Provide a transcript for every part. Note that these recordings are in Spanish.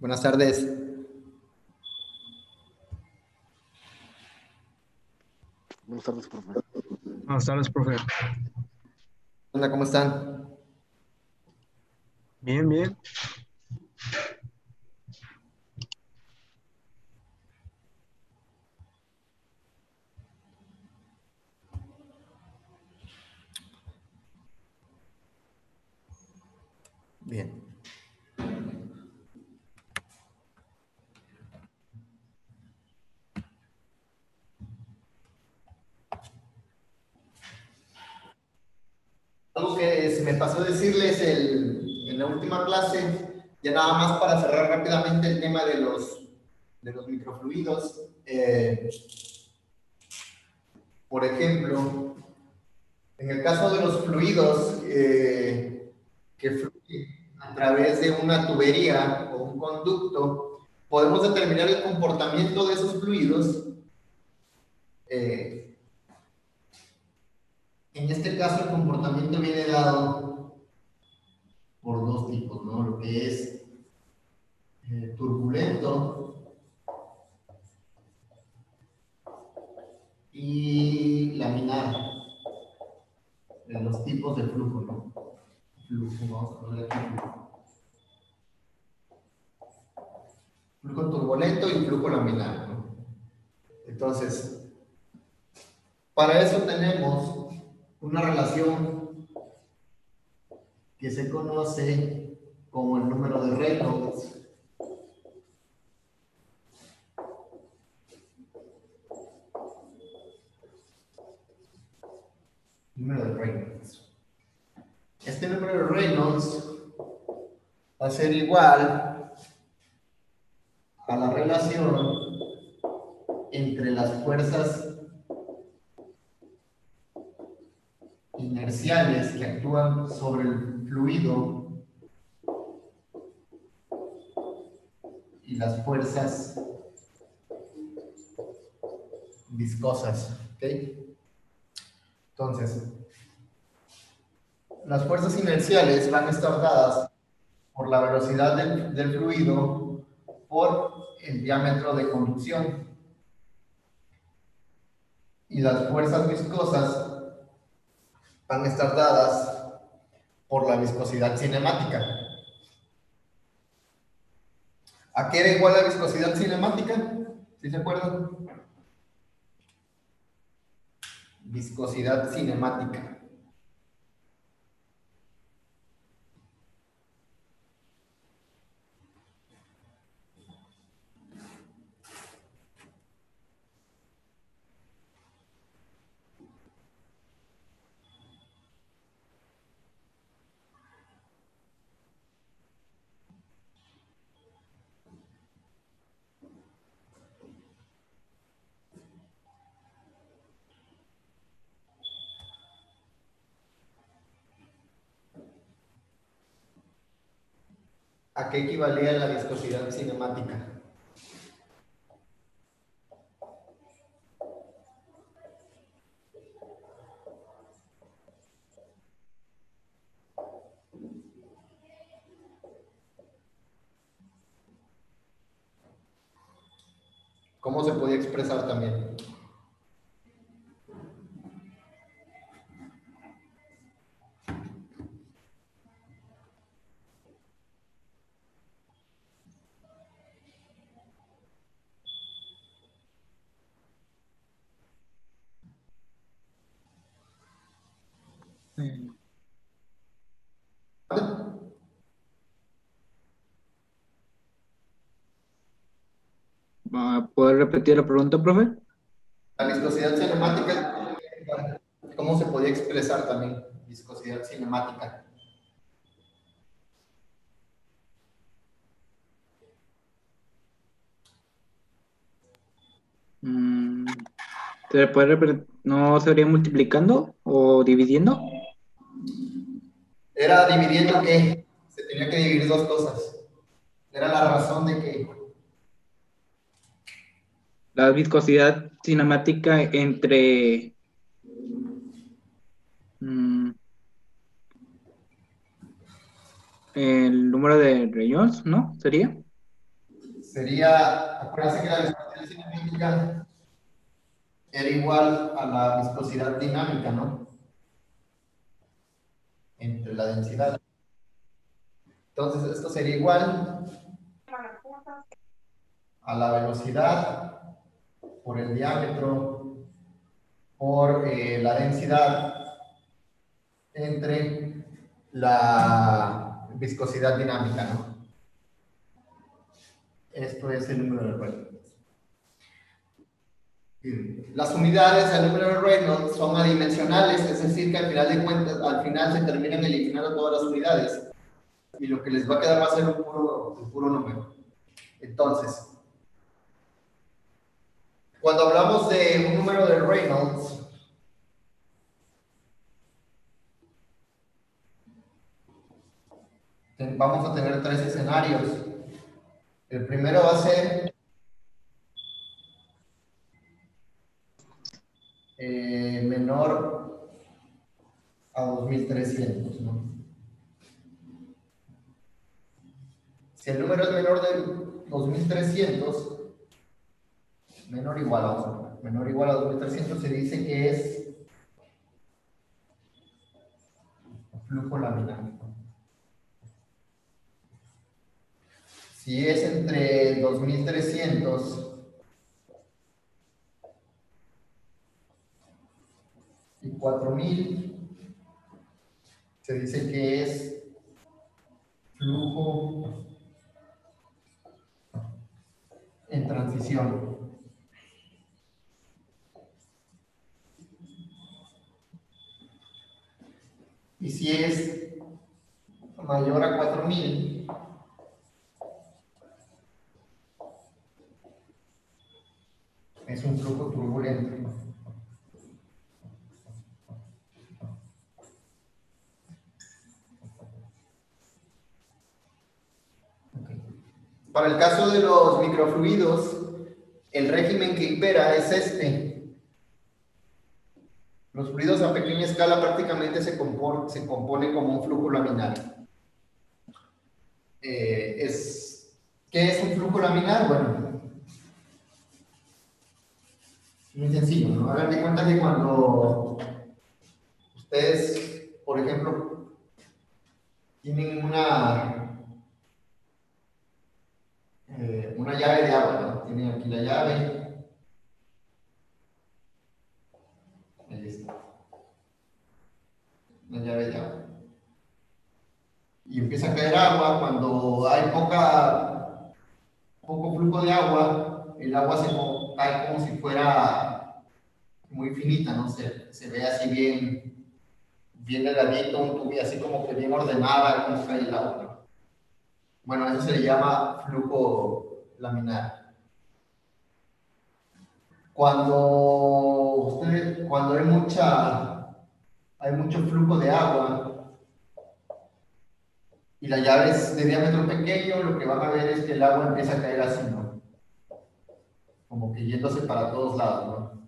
Buenas tardes. Buenas tardes, profe. Buenas tardes, profe. Hola, ¿cómo están? Bien, bien. Bien. Algo que se me pasó decirles el- en la última clase, ya nada más para cerrar rápidamente el tema de los, de los microfluidos. eh, por ejemplo, en el caso de los fluidos eh, que fluyen a través de una tubería o un conducto, podemos determinar el comportamiento de esos fluidos. eh, en este caso, el comportamiento viene dado por dos tipos, ¿no? Lo que es eh, turbulento y laminar. De los tipos de flujo. Flujo, vamos a poner aquí flujo. Turbulento y flujo laminar. Entonces, para eso tenemos una relación que se conoce como el número de Reynolds. Número de Reynolds. Este número de Reynolds va a ser igual a la relación entre las fuerzas inerciales que actúan sobre el fluido y las fuerzas viscosas. ¿ok? Entonces, las fuerzas inerciales van a estar dadas por la velocidad del, del fluido por el diámetro de conducción. Y las fuerzas viscosas van a estar dadas por la viscosidad cinemática. ¿A qué era igual la viscosidad cinemática? ¿Sí se acuerdan? Viscosidad cinemática. ¿A qué equivalía la viscosidad cinemática? ¿Cómo se podía expresar también? Eh, ¿Va a poder repetir la pregunta, profe? La viscosidad cinemática, ¿cómo se podía expresar también? Viscosidad cinemática. Mm, ¿Se puede repetir? ¿No sería multiplicando o dividiendo? Era dividiendo que se tenía que dividir dos cosas. Era la razón de que La viscosidad cinemática entre mm, el número de Reynolds, ¿no? ¿Sería? sería, acuérdense que la viscosidad cinética era igual a la viscosidad dinámica, ¿no? Entre la densidad. Entonces, esto sería igual a la velocidad por el diámetro por eh, la densidad entre la viscosidad dinámica, ¿no? Esto es el número de Reynolds. Las unidades del número de Reynolds son adimensionales, es decir, que al final de cuentas, al final se terminan eliminando todas las unidades y lo que les va a quedar va a ser un puro, un puro número. Entonces, cuando hablamos de un número de Reynolds, vamos a tener tres escenarios. El primero va a ser eh, menor a 2300, ¿no? Si el número es menor de 2300, menor o igual a, menor o igual a 2300 se dice que es flujo laminar. Si es entre 2300 y 4000, se dice que es flujo en transición. Y si es mayor a 4000, es un flujo turbulento. Para el caso de los microfluidos, el régimen que impera es este. Los fluidos a pequeña escala prácticamente se, compone, se componen como un flujo laminar. Eh, es, ¿Qué es un flujo laminar? Bueno, muy sencillo, ¿no? Hagan de cuenta que cuando ustedes, por ejemplo, tienen una, eh, una llave de agua, ¿no? Tienen aquí la llave. Ahí está. Una llave agua. Y empieza a caer agua. Cuando hay poca, poco flujo de agua, el agua se cae como si fuera muy finita, ¿no? Se, se ve así bien, bien delgadito, así como que bien ordenada, como cae el agua. Bueno, eso se le llama flujo laminar. Cuando, cuando hay, mucha, hay mucho flujo de agua y la llave es de diámetro pequeño, lo que van a ver es que el agua empieza a caer así, ¿no? Como que yéndose para todos lados, ¿no?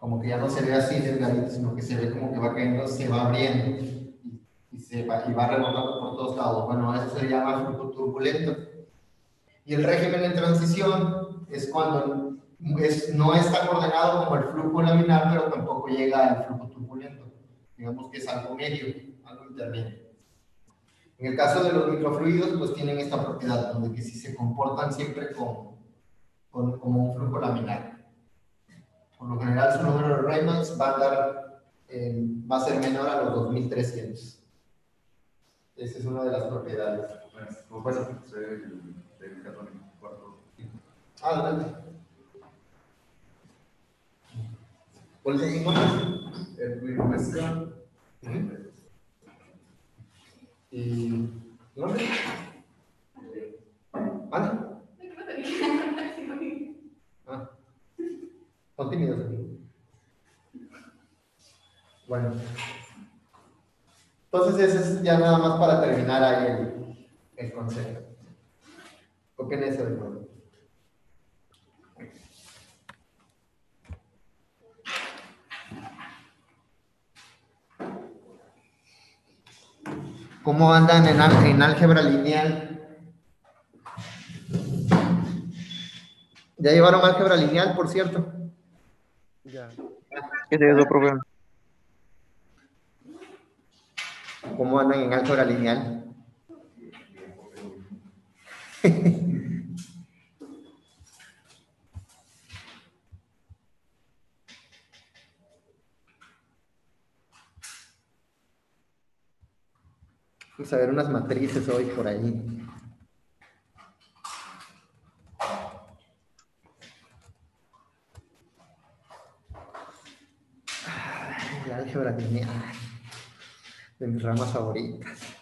como que ya no se ve así delgadito, sino que se ve como que va cayendo, se va abriendo y, se va, y va rebotando por todos lados. Bueno, eso se llama flujo turbulento. Y el régimen en transición es cuando es, no está coordenado como el flujo laminar, pero tampoco llega al flujo turbulento. Digamos que es algo medio, algo intermedio. En el caso de los microfluidos, pues tienen esta propiedad, donde que si se comportan siempre con, con, como un flujo laminar. Por lo general su número de Reynolds va a, dar, eh, va a ser menor a los 2300. Esa es una de las propiedades. ¿Cómo pasa? el Ah, adelante. ¿Cuál es el nombre? Edwin Huesca. ¿Y nombre? ¿Ana? Son tímidos aquí. Bueno. Entonces, ese es ya nada más para terminar ahí el, el concepto. Copien eso de nuevo. ¿Cómo andan en, álgebra lineal? ¿Ya llevaron álgebra lineal, por cierto? Ya. Ese es el problema. ¿Cómo andan en álgebra lineal? Vamos a ver unas matrices hoy por ahí. La álgebra. De mis ramas favoritas.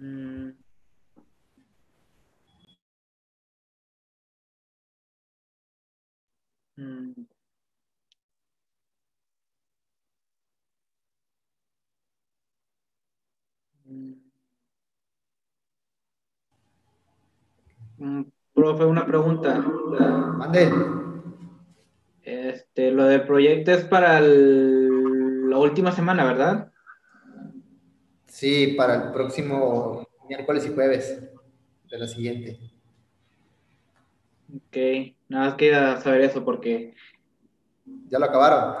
Mm. Mm. Mm. Mm, Profe, una pregunta. Mande. Este, lo del proyecto es para el- la última semana, ¿verdad? Sí, para el próximo miércoles y jueves de la siguiente. Ok, nada más quería saber eso porque ¿Ya lo acabaron?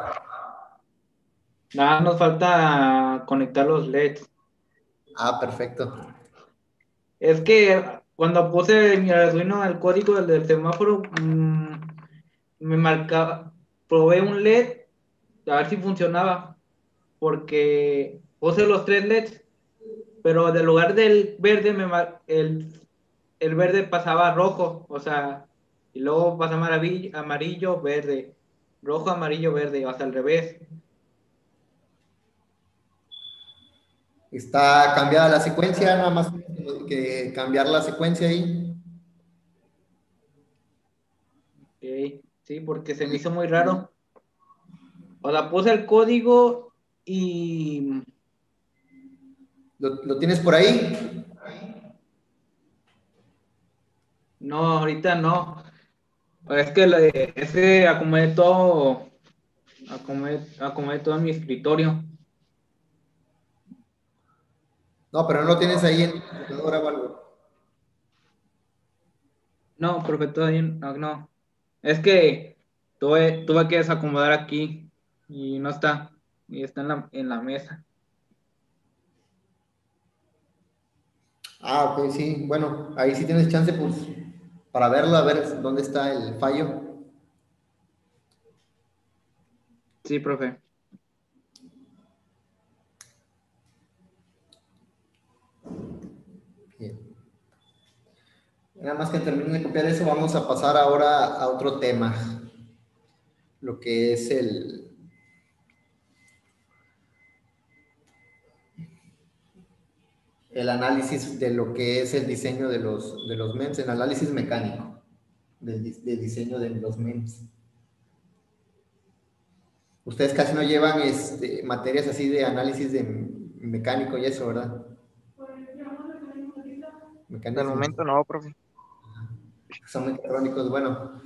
nada nos falta conectar los LEDs. Ah, perfecto. Es que cuando puse mi Arduino el código del, del semáforo, mm, me marcaba, probé un LED a ver si funcionaba, porque puse los tres LEDs, pero del lugar del verde, me el, el verde pasaba a rojo, o sea, y luego pasaba amarillo, amarillo, verde, rojo, amarillo, verde, sea, al revés. Está cambiada la secuencia, nada más que cambiar la secuencia ahí. Ok, Sí, porque se me hizo muy raro. O sea, puse el código y ¿Lo, lo tienes por ahí? no, ahorita no. Es que le- ese acomodé todo, acomodé, acomodé todo en mi escritorio. No, pero no lo tienes ahí en tu computadora o algo. No, porque todavía no, no. Es que tuve, tuve que desacomodar aquí y no está. Y está en la, en la mesa. Ah, ok, sí. Bueno, ahí sí tienes chance, pues, para verlo, a ver dónde está el fallo. Sí, profe. Bien. Nada más que termine de copiar eso, vamos a pasar ahora a otro tema. Lo que es el... El análisis de lo que es el diseño de los, de los MEMS, el análisis mecánico del, del diseño de los MEMS. Ustedes casi no llevan este, materias así de análisis de mecánico y eso, ¿verdad? Hasta el momento no, profe. son mecatrónicos. Bueno,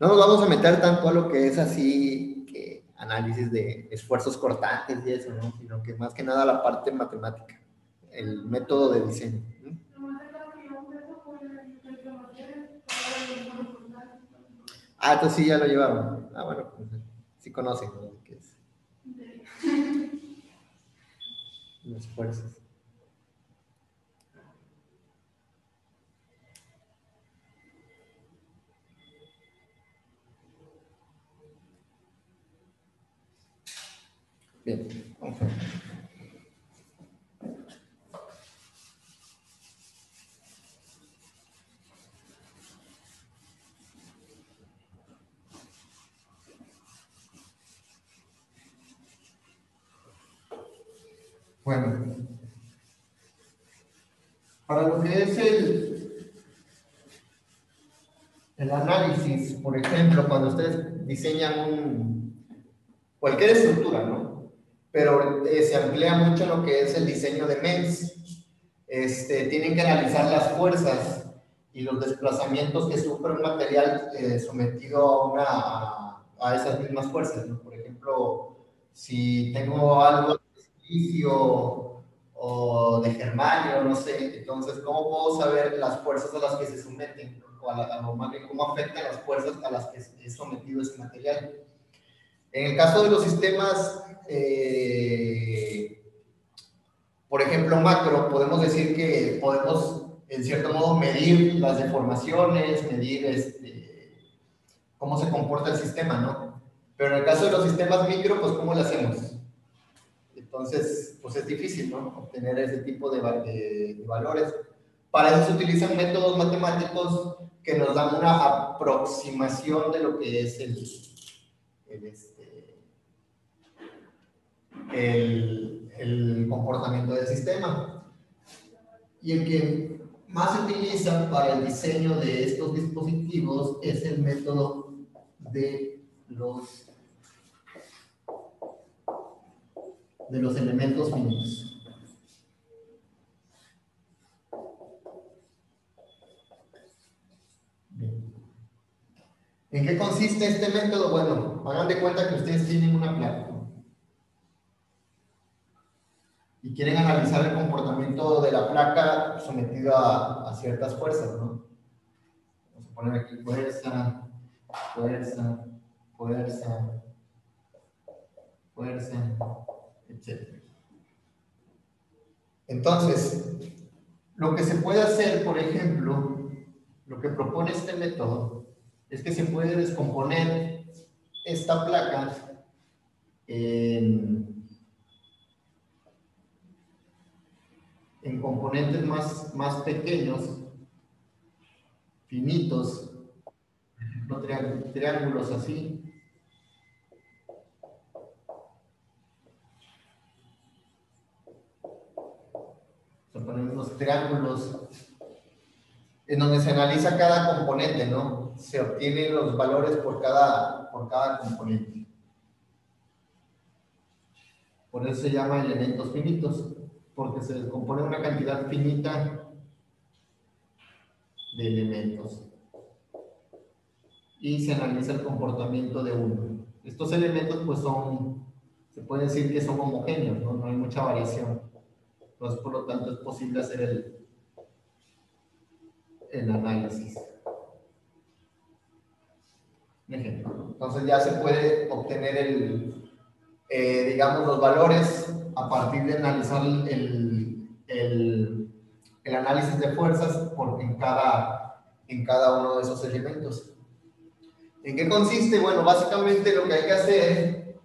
no nos vamos a meter tanto a lo que es así, que análisis de esfuerzos cortantes y eso, ¿no? Sino que más que nada la parte matemática, el método de diseño. Ah, entonces sí ya lo llevaron. Ah, bueno, sí conocen ¿no? qué es. Los esfuerzos. Bien, vamos a ver. Bueno, para lo que es el, el análisis, por ejemplo, cuando ustedes diseñan un, cualquier estructura, ¿no? Pero eh, se emplea mucho lo que es el diseño de MEMS. Este, tienen que analizar las fuerzas y los desplazamientos que sufre un material eh, sometido a, una, a esas mismas fuerzas. ¿no? Por ejemplo, si tengo algo o de germanio, no sé, entonces, ¿cómo puedo saber las fuerzas a las que se someten? O a, la, a lo más bien, ¿cómo afectan las fuerzas a las que es sometido ese material? En el caso de los sistemas, eh, por ejemplo, macro, podemos decir que podemos, en cierto modo, medir las deformaciones, medir este, cómo se comporta el sistema, ¿no? Pero en el caso de los sistemas micro, pues, ¿cómo lo hacemos? Entonces, pues es difícil, ¿no? Obtener ese tipo de, valores. Para eso se utilizan métodos matemáticos que nos dan una aproximación de lo que es el, este, el, el, comportamiento del sistema. Y el que más se utiliza para el diseño de estos dispositivos es el método de los, de los elementos finitos. ¿En qué consiste este método? Bueno, hagan de cuenta que ustedes tienen una placa y quieren analizar el comportamiento de la placa sometido a, a ciertas fuerzas, ¿no? Vamos a poner aquí fuerza, fuerza, fuerza, fuerza, etc. Entonces, lo que se puede hacer, por ejemplo, lo que propone este método, es que se puede descomponer esta placa en, en componentes más, más pequeños, finitos, triángulos así. Se ponen unos triángulos en donde se analiza cada componente, ¿no? Se obtienen los valores por cada, por cada componente. Por eso se llama elementos finitos, porque se descompone una cantidad finita de elementos. Y se analiza el comportamiento de uno. Estos elementos pues son, se puede decir que son homogéneos, ¿no? No hay mucha variación. Entonces, por lo tanto, es posible hacer el, el análisis. Entonces ya se puede obtener el, eh, digamos, los valores a partir de analizar el, el, el análisis de fuerzas en, cada, en cada uno de esos elementos. ¿En qué consiste? Bueno, básicamente lo que hay que hacer,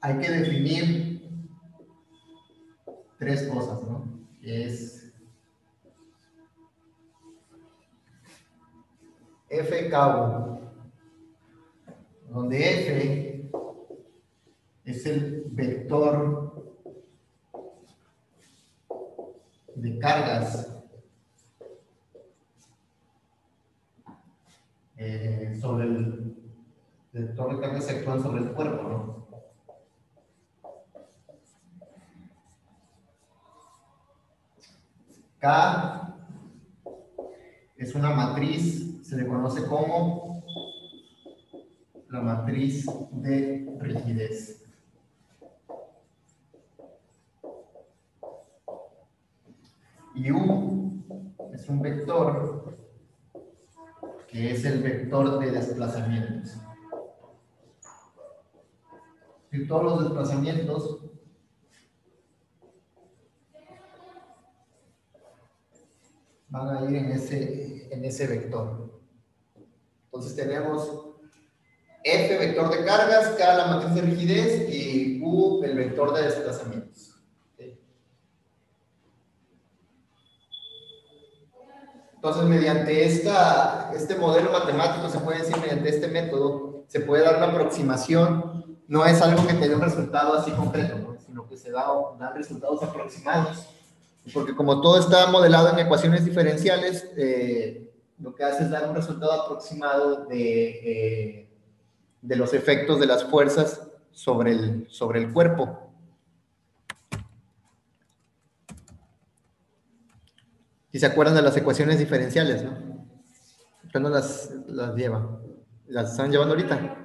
hay que definir tres cosas, ¿no? Es F cabo, donde F es el vector de cargas eh, sobre el vector de cargas actual sobre el cuerpo, ¿no? K es una matriz se le conoce como la matriz de rigidez. Y U es un vector que es el vector de desplazamientos. Y todos los desplazamientos van a ir en ese, en ese vector. Entonces tenemos F, vector de cargas, K, la matriz de rigidez, y U, el vector de desplazamientos. Entonces, mediante esta, este modelo matemático, se puede decir, mediante este método, se puede dar una aproximación no es algo que te dé un resultado así concreto, ¿no? sino que se da, dan resultados aproximados. Porque como todo está modelado en ecuaciones diferenciales, eh, lo que hace es dar un resultado aproximado de, eh, de los efectos de las fuerzas sobre el, sobre el cuerpo. Si se acuerdan de las ecuaciones diferenciales, ¿no? ¿Cuándo las, las lleva? ¿Las están llevando ahorita?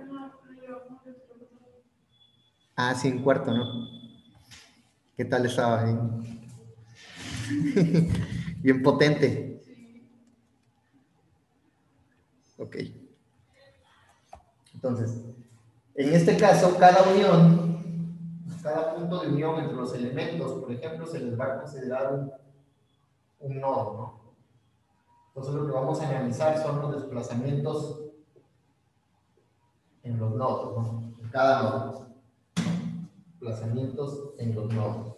Ah, sí, en cuarto, ¿no? ¿Qué tal estaba? Bien, Bien potente. Ok. Entonces, en este caso, cada unión, cada punto de unión entre los elementos, por ejemplo, se les va a considerar un, nodo, ¿no? Entonces lo que vamos a analizar son los desplazamientos en los nodos, ¿no? En cada nodo. Desplazamientos en los nodos.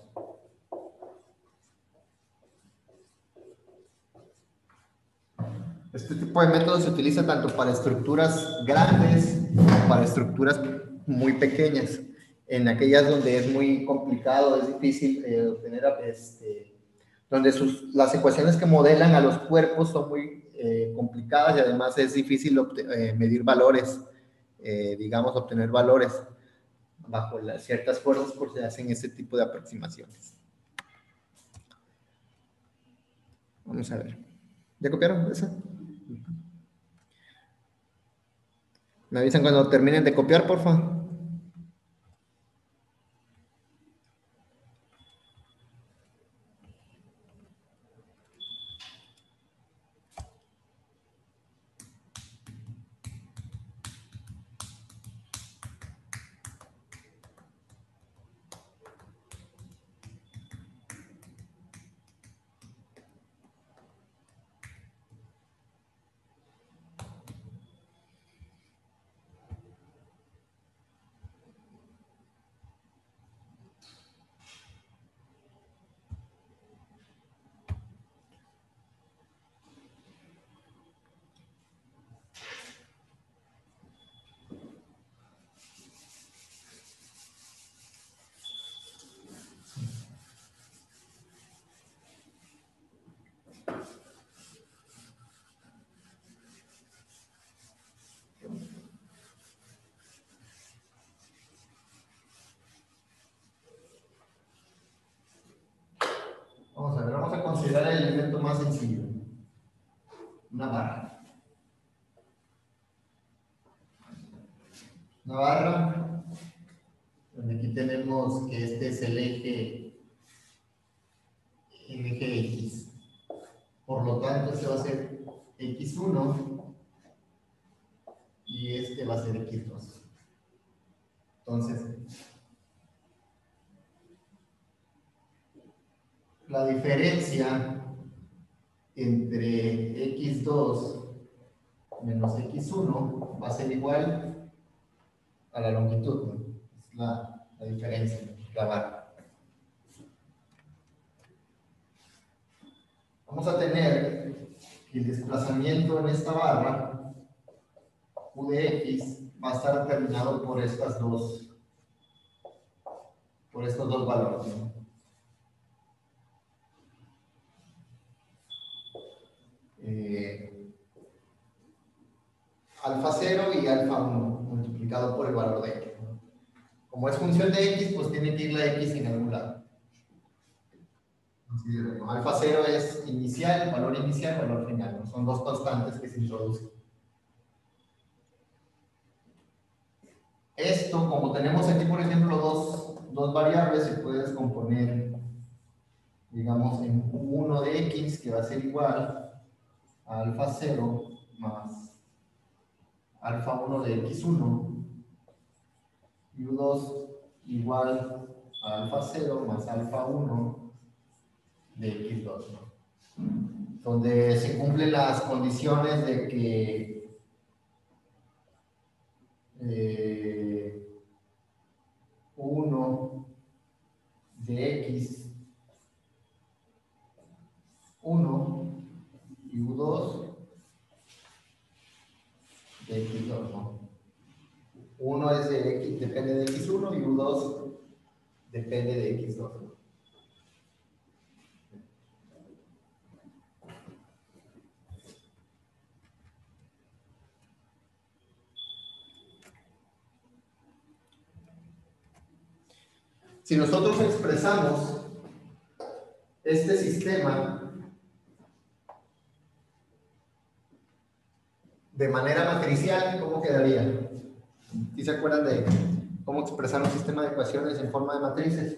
Este tipo de método se utiliza tanto para estructuras grandes como para estructuras muy pequeñas. En aquellas donde es muy complicado, es difícil eh, obtener, este, donde sus, las ecuaciones que modelan a los cuerpos son muy eh, complicadas y además es difícil eh, medir valores, eh, digamos, obtener valores bajo las ciertas fuerzas por se hacen ese tipo de aproximaciones. Vamos a ver. ¿Ya copiaron esa? Me avisan cuando terminen de copiar, por favor. Vamos a ver, vamos a considerar el elemento más sencillo. Una barra. Una barra, donde aquí tenemos que este es el eje, el eje X. Por lo tanto, este va a ser X1 y este va a ser X2. Entonces, la diferencia entre x2 menos x1 va a ser igual a la longitud, ¿no? es la, la diferencia, la barra. Vamos a tener que el desplazamiento en esta barra, u de x, va a estar determinado por estas dos, por estos dos valores. ¿no? eh, alfa 0 y alfa 1 multiplicado por el valor de x. Como es función de x, pues tiene que ir la x en algún lado. Alfa 0 es inicial, valor inicial, valor final. Son dos constantes que se introducen. Esto, como tenemos aquí, por ejemplo, dos, dos variables, se puede descomponer, digamos, en 1 de x, que va a ser igual a alfa 0 más alfa 1 de x1 y u2 igual a alfa 0 más alfa 1 de x2, ¿no? donde se cumplen las condiciones de que eh, 1 de x 1 y U2 de X2, ¿no? 1 es de X, depende de X1 y U2 depende de X2. ¿no? Si nosotros expresamos este sistema de manera matricial, ¿cómo quedaría? ¿Sí se acuerdan de cómo expresar un sistema de ecuaciones en forma de matrices?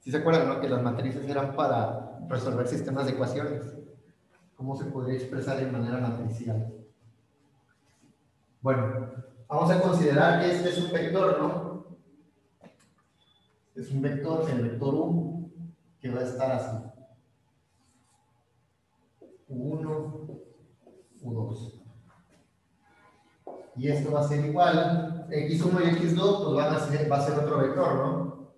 ¿Sí se acuerdan, no? Que las matrices eran para resolver sistemas de ecuaciones. ¿Cómo se podría expresar de manera matricial? Bueno, vamos a considerar que este es un vector, ¿no? Es un vector, el vector U, que va a estar así. U1, U2. Y esto va a ser igual. X1 y X2 pues van a ser, va a ser otro vector, ¿no?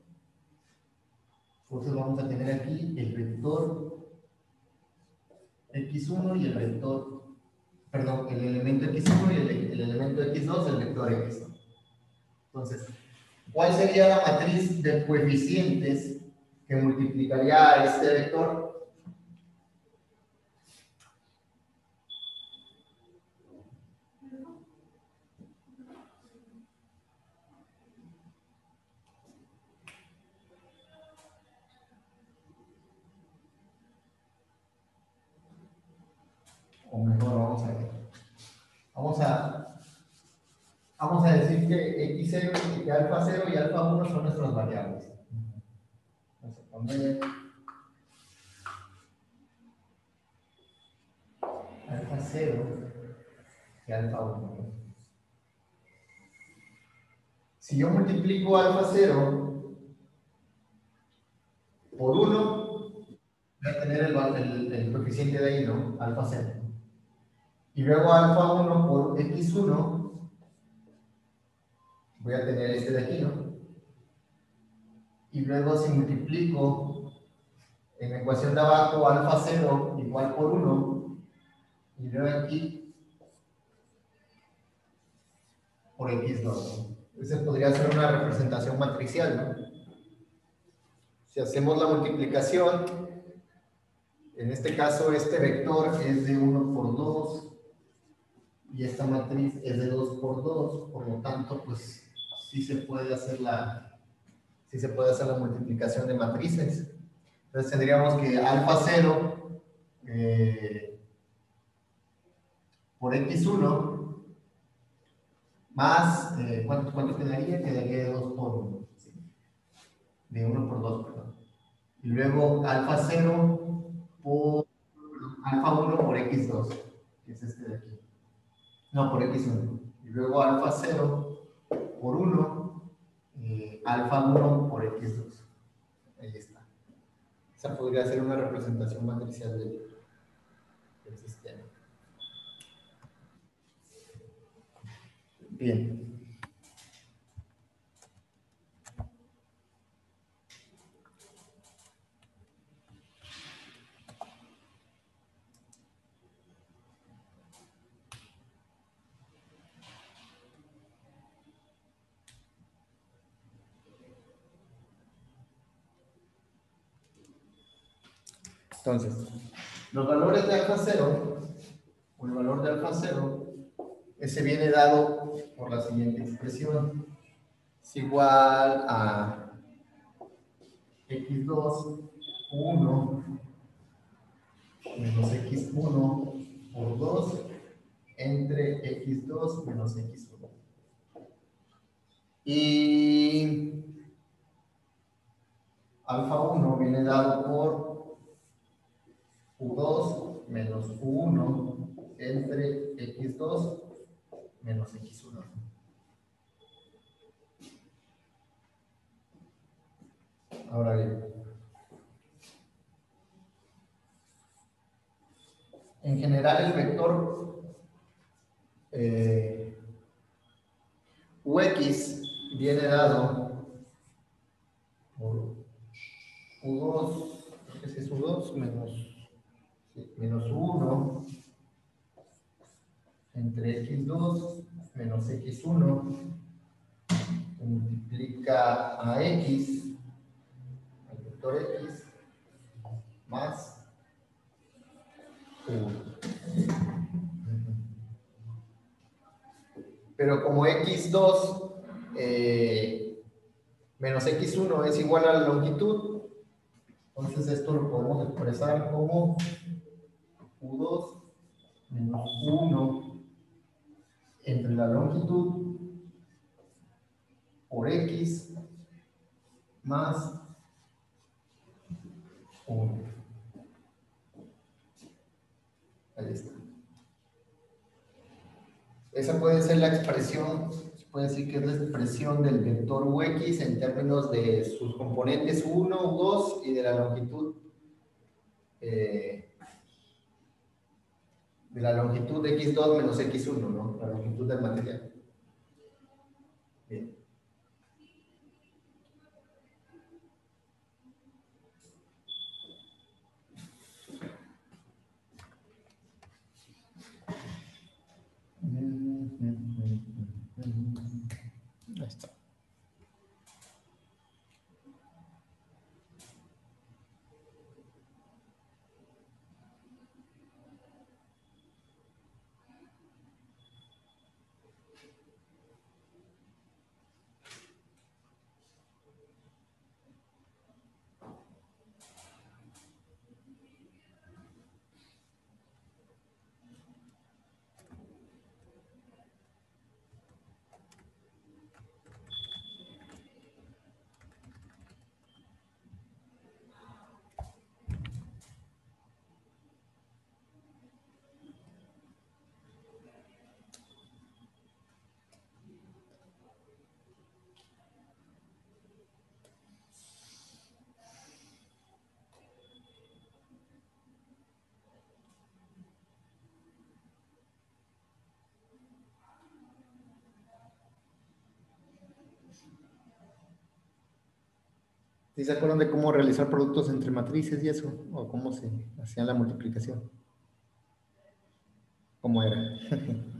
Entonces vamos a tener aquí el vector X1 y el vector, perdón, el elemento X1 y el, el elemento X2, el vector X. Entonces, ¿cuál sería la matriz de coeficientes que multiplicaría a este vector? o mejor vamos a ver. Vamos a, vamos a decir que x0 y que alfa 0 y alfa 1 son nuestras variables. Vamos a poner alfa 0 y alfa 1. Si yo multiplico alfa 0 por 1, voy a tener el, el, el coeficiente de ahí, ¿no? Alfa 0. Y luego alfa 1 por x1, voy a tener este de aquí, ¿no? Y luego si multiplico en la ecuación de abajo alfa 0 igual por 1, y luego aquí por x2. ¿no? Esa podría ser una representación matricial, ¿no? Si hacemos la multiplicación, en este caso este vector es de 1 por 2, y esta matriz es de 2 por 2, por lo tanto, pues sí se puede hacer la, sí se puede hacer la multiplicación de matrices. Entonces tendríamos que alfa 0 eh, por x1 más, eh, ¿cuánto, ¿cuánto quedaría? Quedaría de 2 por 1. ¿sí? De 1 por 2, perdón. Y luego alfa 0 por alfa 1 por x2, que es este de aquí. No, por x1. Y luego alfa 0 por 1, eh, alfa 1 por x2. Ahí está. Esa podría ser una representación matricial del, del sistema. Bien. Entonces, los valores de alfa 0, o el valor de alfa 0, ese viene dado por la siguiente expresión. Es igual a x2, 1, menos x1 por 2, entre x2 menos x1. Y alfa 1 viene dado por U2 menos U1 entre X2 menos X1. Ahora bien, en general el vector eh, UX viene dado por U2 ese es U2 menos, menos U1 entre X2 menos X1 se multiplica a X, al vector X, más 1. Pero como X2 eh, menos X1 es igual a la longitud, entonces esto lo podemos expresar como U2 menos 1 entre la longitud por X más 1. Ahí está. Esa puede ser la expresión, se puede decir que es la expresión del vector UX en términos de sus componentes 1, 2 y de la longitud eh, de la longitud de x2 menos x1, ¿no? La longitud del material. Bien. Ahí está. ¿Sí se acuerdan de cómo realizar productos entre matrices y eso? ¿O cómo se hacía la multiplicación? ¿Cómo era?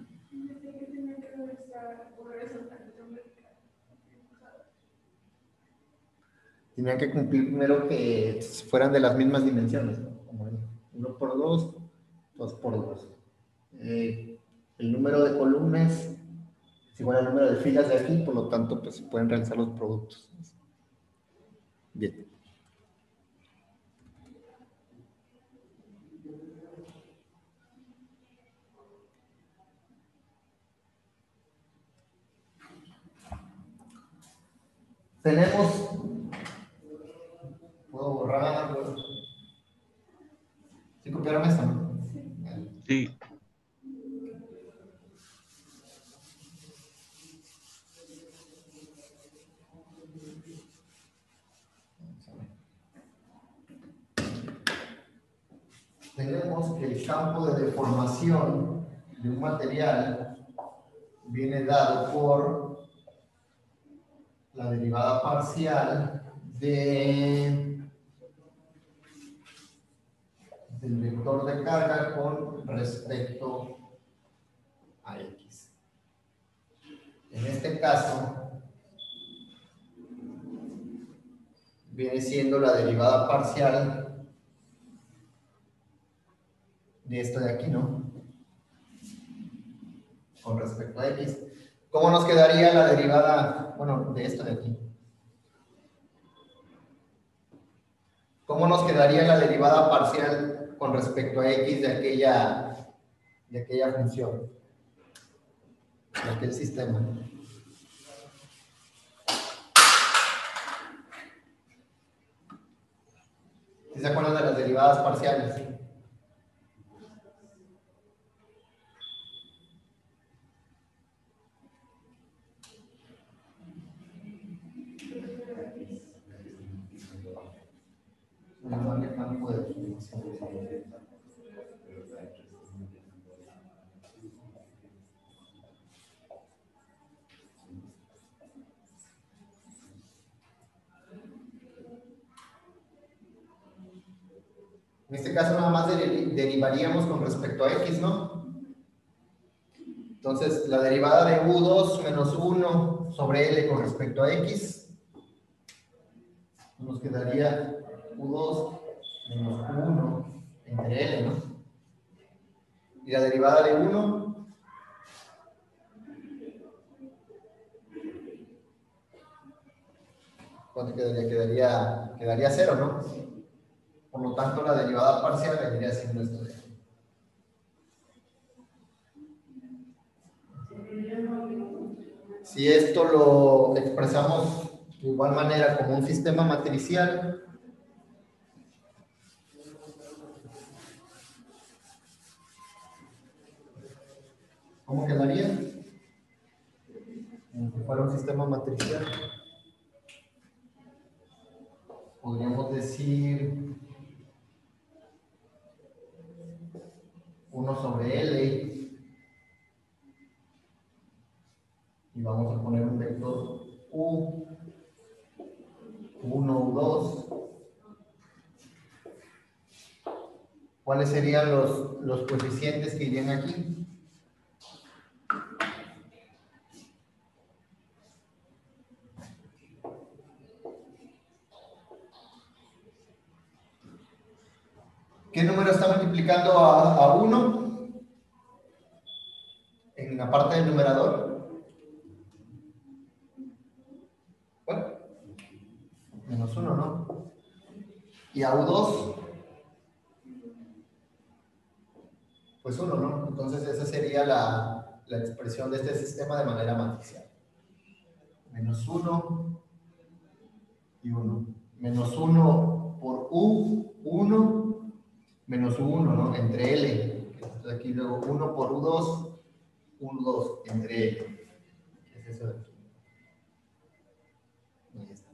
Tenían que cumplir primero que fueran de las mismas dimensiones, ¿no? Como 1 por 2, 2 por 2. Eh, el número de columnas es igual al número de filas de aquí, por lo tanto, pues se pueden realizar los productos. Bien. Tenemos, puedo borrar. ¿Sí copiaron esto? Sí. Tenemos que el campo de deformación de un material viene dado por la derivada parcial de del vector de carga con respecto a x. En este caso, viene siendo la derivada parcial de esto de aquí, ¿no? Con respecto a x. ¿Cómo nos quedaría la derivada, bueno, de esto de aquí? ¿Cómo nos quedaría la derivada parcial con respecto a x de aquella, de aquella función? De aquel sistema. ¿Sí se acuerdan de las derivadas parciales? En este caso nada más deri- derivaríamos con respecto a x, ¿no? Entonces, la derivada de u2 menos 1 sobre l con respecto a x, nos quedaría u2 menos 1 entre l, ¿no? Y la derivada de 1, ¿cuánto quedaría? Quedaría, quedaría 0, ¿no? Por lo tanto, la derivada parcial vendría siendo esto de. Si esto lo expresamos de igual manera como un sistema matricial, ¿cómo quedaría? Si fuera un sistema matricial. Podríamos decir 1 sobre L y vamos a poner un vector U, 1, U2. ¿Cuáles serían los, los coeficientes que irían aquí? ¿Qué número está multiplicando a, 1 en la parte del numerador? Bueno, menos 1, ¿no? Y a U2, pues 1, ¿no? Entonces esa sería la, la expresión de este sistema de manera matricial. Menos 1 y 1. Menos 1 por U, 1, menos 1, ¿no? Entre L. Entonces aquí luego 1 por U2, 1, 2 entre L. ¿Qué es eso de aquí? Ahí está.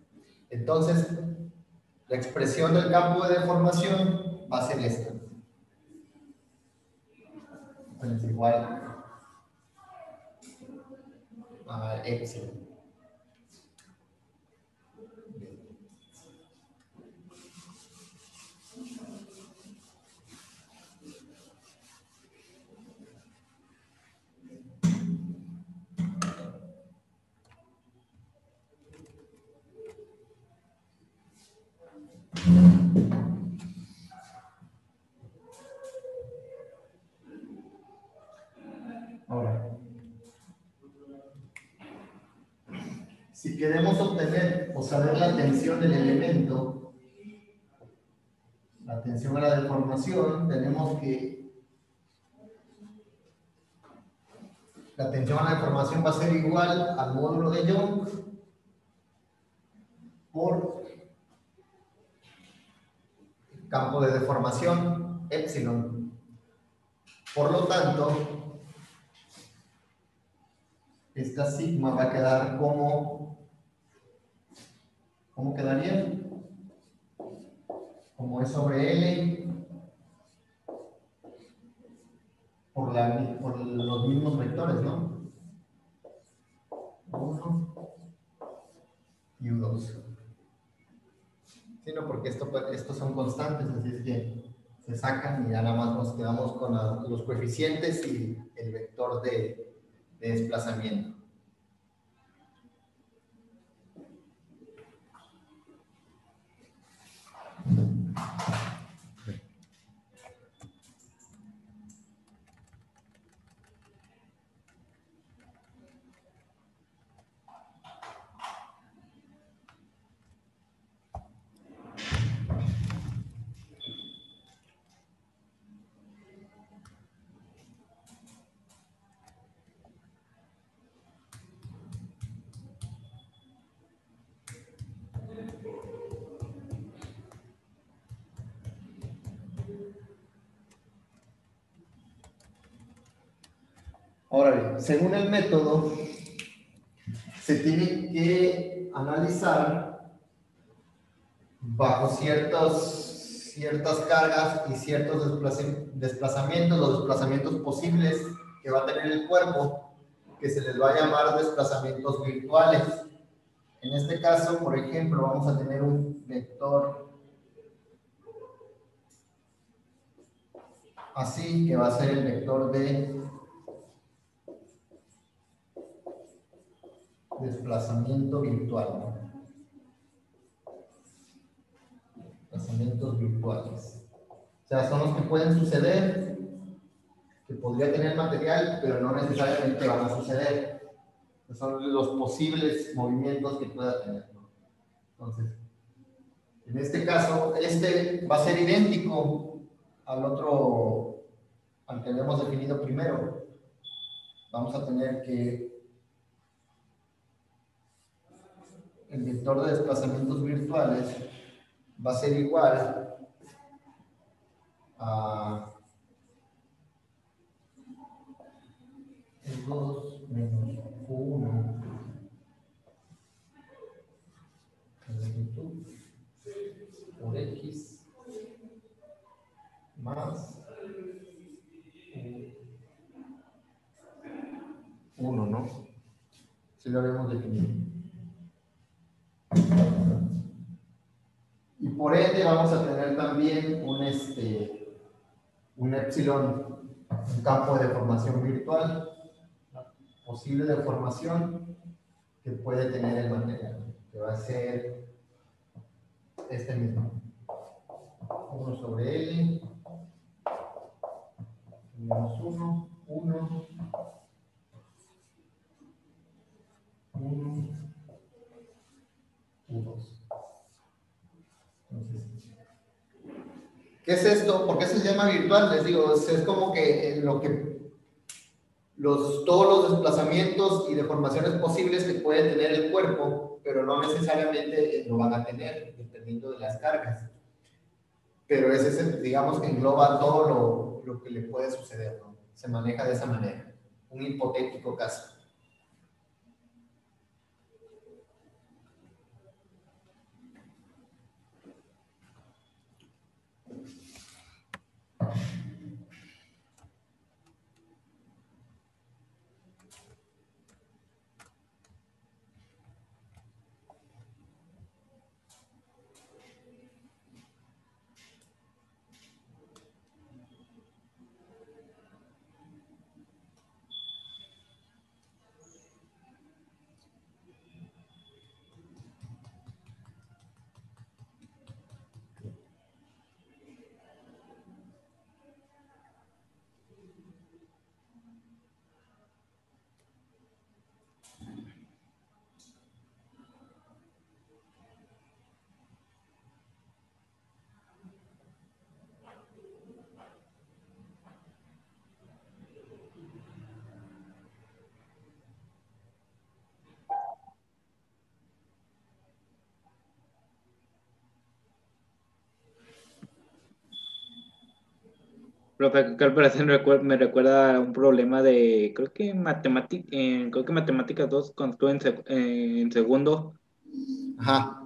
Entonces, la expresión del campo de deformación va a ser esta. Entonces, igual a epsilon. Ahora, si queremos obtener o saber la tensión del elemento, la tensión a la deformación, tenemos que la tensión a la deformación va a ser igual al módulo de Young por el campo de deformación epsilon. Por lo tanto, esta sigma va a quedar como, ¿cómo quedaría? Como es sobre L por, la, por los mismos vectores, ¿no? 1 y U2. Sí, no, porque esto, estos son constantes, así es que se sacan y ya nada más nos quedamos con los coeficientes y el vector de desplazamiento. Según el método, se tiene que analizar bajo ciertos, ciertas cargas y ciertos desplazamientos, los desplazamientos posibles que va a tener el cuerpo, que se les va a llamar desplazamientos virtuales. En este caso, por ejemplo, vamos a tener un vector así que va a ser el vector de desplazamiento virtual. Desplazamientos virtuales. O sea, son los que pueden suceder, que podría tener material, pero no necesariamente van a suceder. Son los posibles movimientos que pueda tener. Entonces, en este caso, este va a ser idéntico al otro, al que habíamos definido primero. Vamos a tener que el vector de desplazamientos virtuales va a ser igual a el 2 menos 1 por x más 1, ¿no? Si lo habíamos definido. Y por ende vamos a tener también un, este, un epsilon, un campo de deformación virtual, posible deformación que puede tener el material, que va a ser este mismo. 1 sobre L, menos 1, 1, 1, U2. Entonces, ¿qué es esto? ¿Por qué se llama virtual? Les digo, es, como que lo que los, todos los desplazamientos y deformaciones posibles que puede tener el cuerpo, pero no necesariamente lo van a tener, dependiendo de las cargas. Pero ese, es, digamos, que engloba todo lo, lo que le puede suceder, ¿no? Se maneja de esa manera, un hipotético caso. Profe, que al parecer me recuerda, me recuerda a un problema de, creo que matemática, creo que matemáticas 2 cuando estuve en, seg- eh, en segundo, Ajá.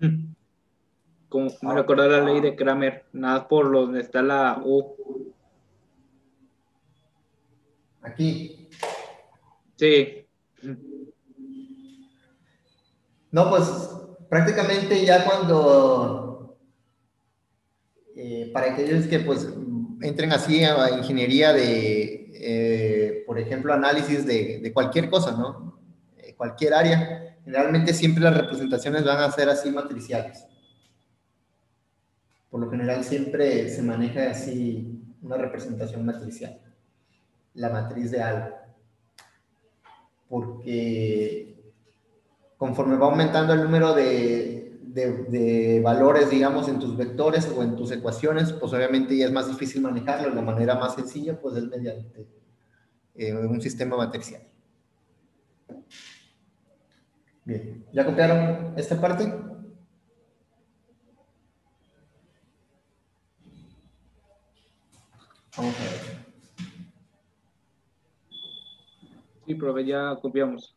como me recuerda la ley de Kramer, nada por donde está la U. Aquí. Sí, No, pues prácticamente ya cuando, eh, para aquellos que pues entren así a ingeniería de, eh, por ejemplo, análisis de, cualquier cosa, ¿no? Eh, cualquier área, generalmente siempre las representaciones van a ser así matriciales. Por lo general siempre se maneja así una representación matricial, la matriz de algo. Porque conforme va aumentando el número de, de, valores, digamos, en tus vectores o en tus ecuaciones, pues obviamente ya es más difícil manejarlo. La manera más sencilla, pues es mediante eh, un sistema matricial. Bien, ¿ya copiaron esta parte? Vamos a ver. sí, profe, ya copiamos.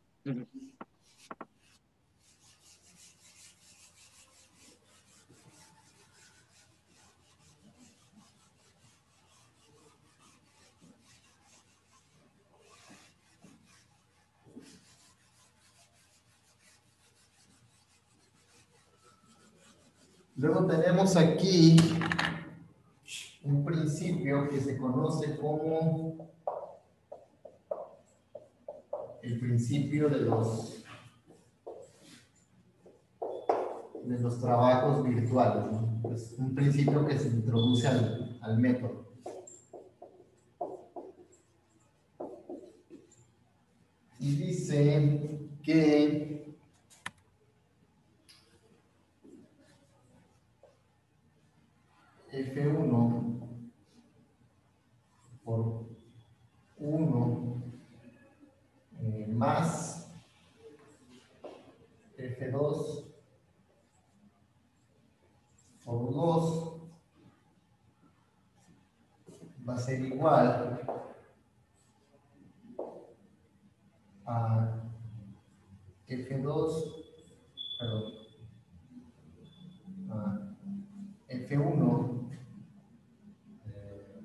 Luego tenemos aquí un principio que se conoce como el principio de los de los trabajos virtuales. un principio que se introduce al, al método. Y dice que F1 por 1 eh, más F2 por 2 va a ser igual a F2, perdón, a F1 eh,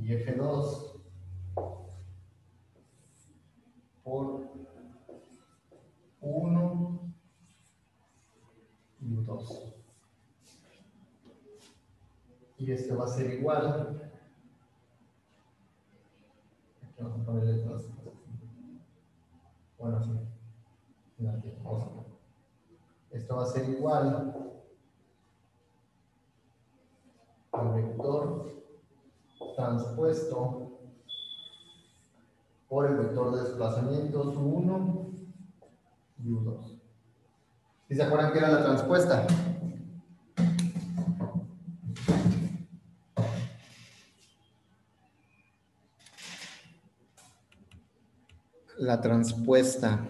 y F2 por 1 y 2. Y este va a ser igual. Vamos a poner letras. Bueno, sí. Esto va a ser igual al vector transpuesto por el vector de desplazamientos U1 y U2. ¿Sí se acuerdan que era la transpuesta? La transpuesta.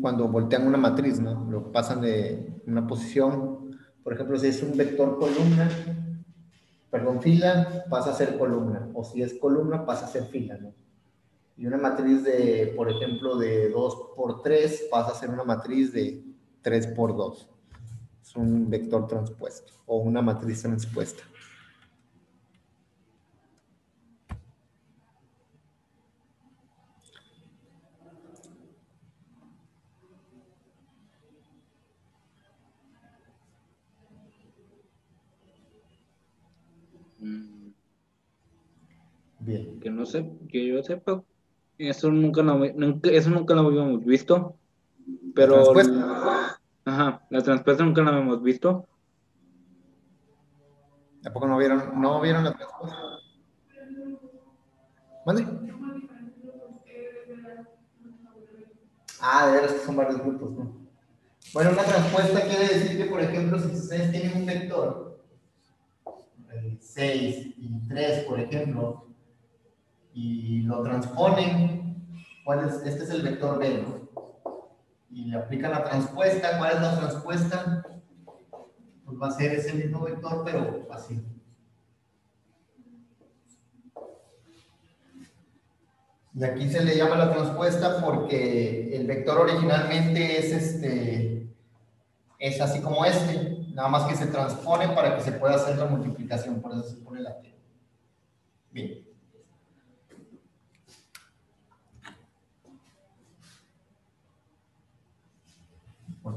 Cuando voltean una matriz, ¿no? Lo pasan de una posición, por ejemplo, si es un vector columna, perdón, fila, pasa a ser columna, o si es columna, pasa a ser fila, ¿no? Y una matriz de, por ejemplo, de 2 por 3 pasa a ser una matriz de 3 por 2. Es un vector transpuesto o una matriz transpuesta. Mm, Bien. Que no sé, que yo sepa, eso nunca lo, nunca, eso nunca lo habíamos visto. Pero. transpuesta? Ajá, la transpuesta nunca la habíamos visto. ¿A poco no vieron, no vieron la transpuesta? ¿Mande? Ah, de veras que son varios grupos, ¿no? Bueno, una transpuesta quiere decir que, por ejemplo, si ustedes tienen un vector, 6 y 3, por ejemplo, y lo transponen, ¿cuál es? Este es el vector B, ¿no? Y le aplican la transpuesta, ¿cuál es la transpuesta? Pues va a ser ese mismo vector, pero así. Y aquí se le llama la transpuesta porque el vector originalmente es este, es así como este, nada más que se transpone para que se pueda hacer la multiplicación, por eso se pone la T. Bien.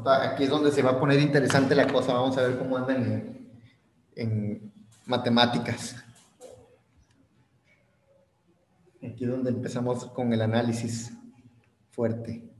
Aquí es donde se va a poner interesante la cosa, vamos a ver cómo andan en, matemáticas. Aquí es donde empezamos con el análisis fuerte.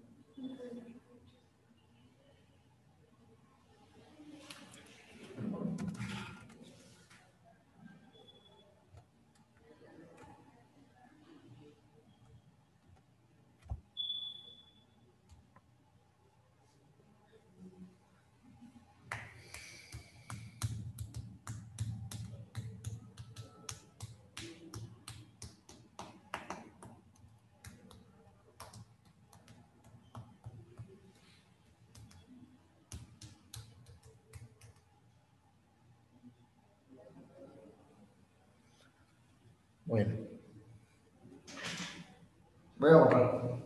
Bueno. Voy a borrar.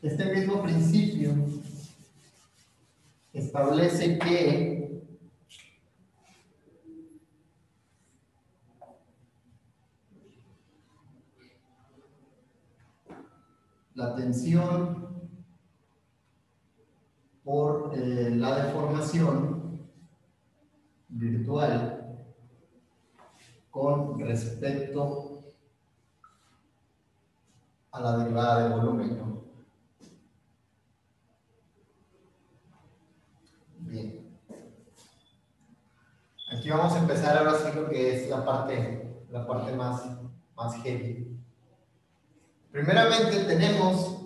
Este mismo principio establece que la tensión por eh, la deformación virtual con respecto a la derivada del volumen. ¿no? Bien. Aquí vamos a empezar ahora sí lo que es la parte, la parte más, más heavy. Primeramente tenemos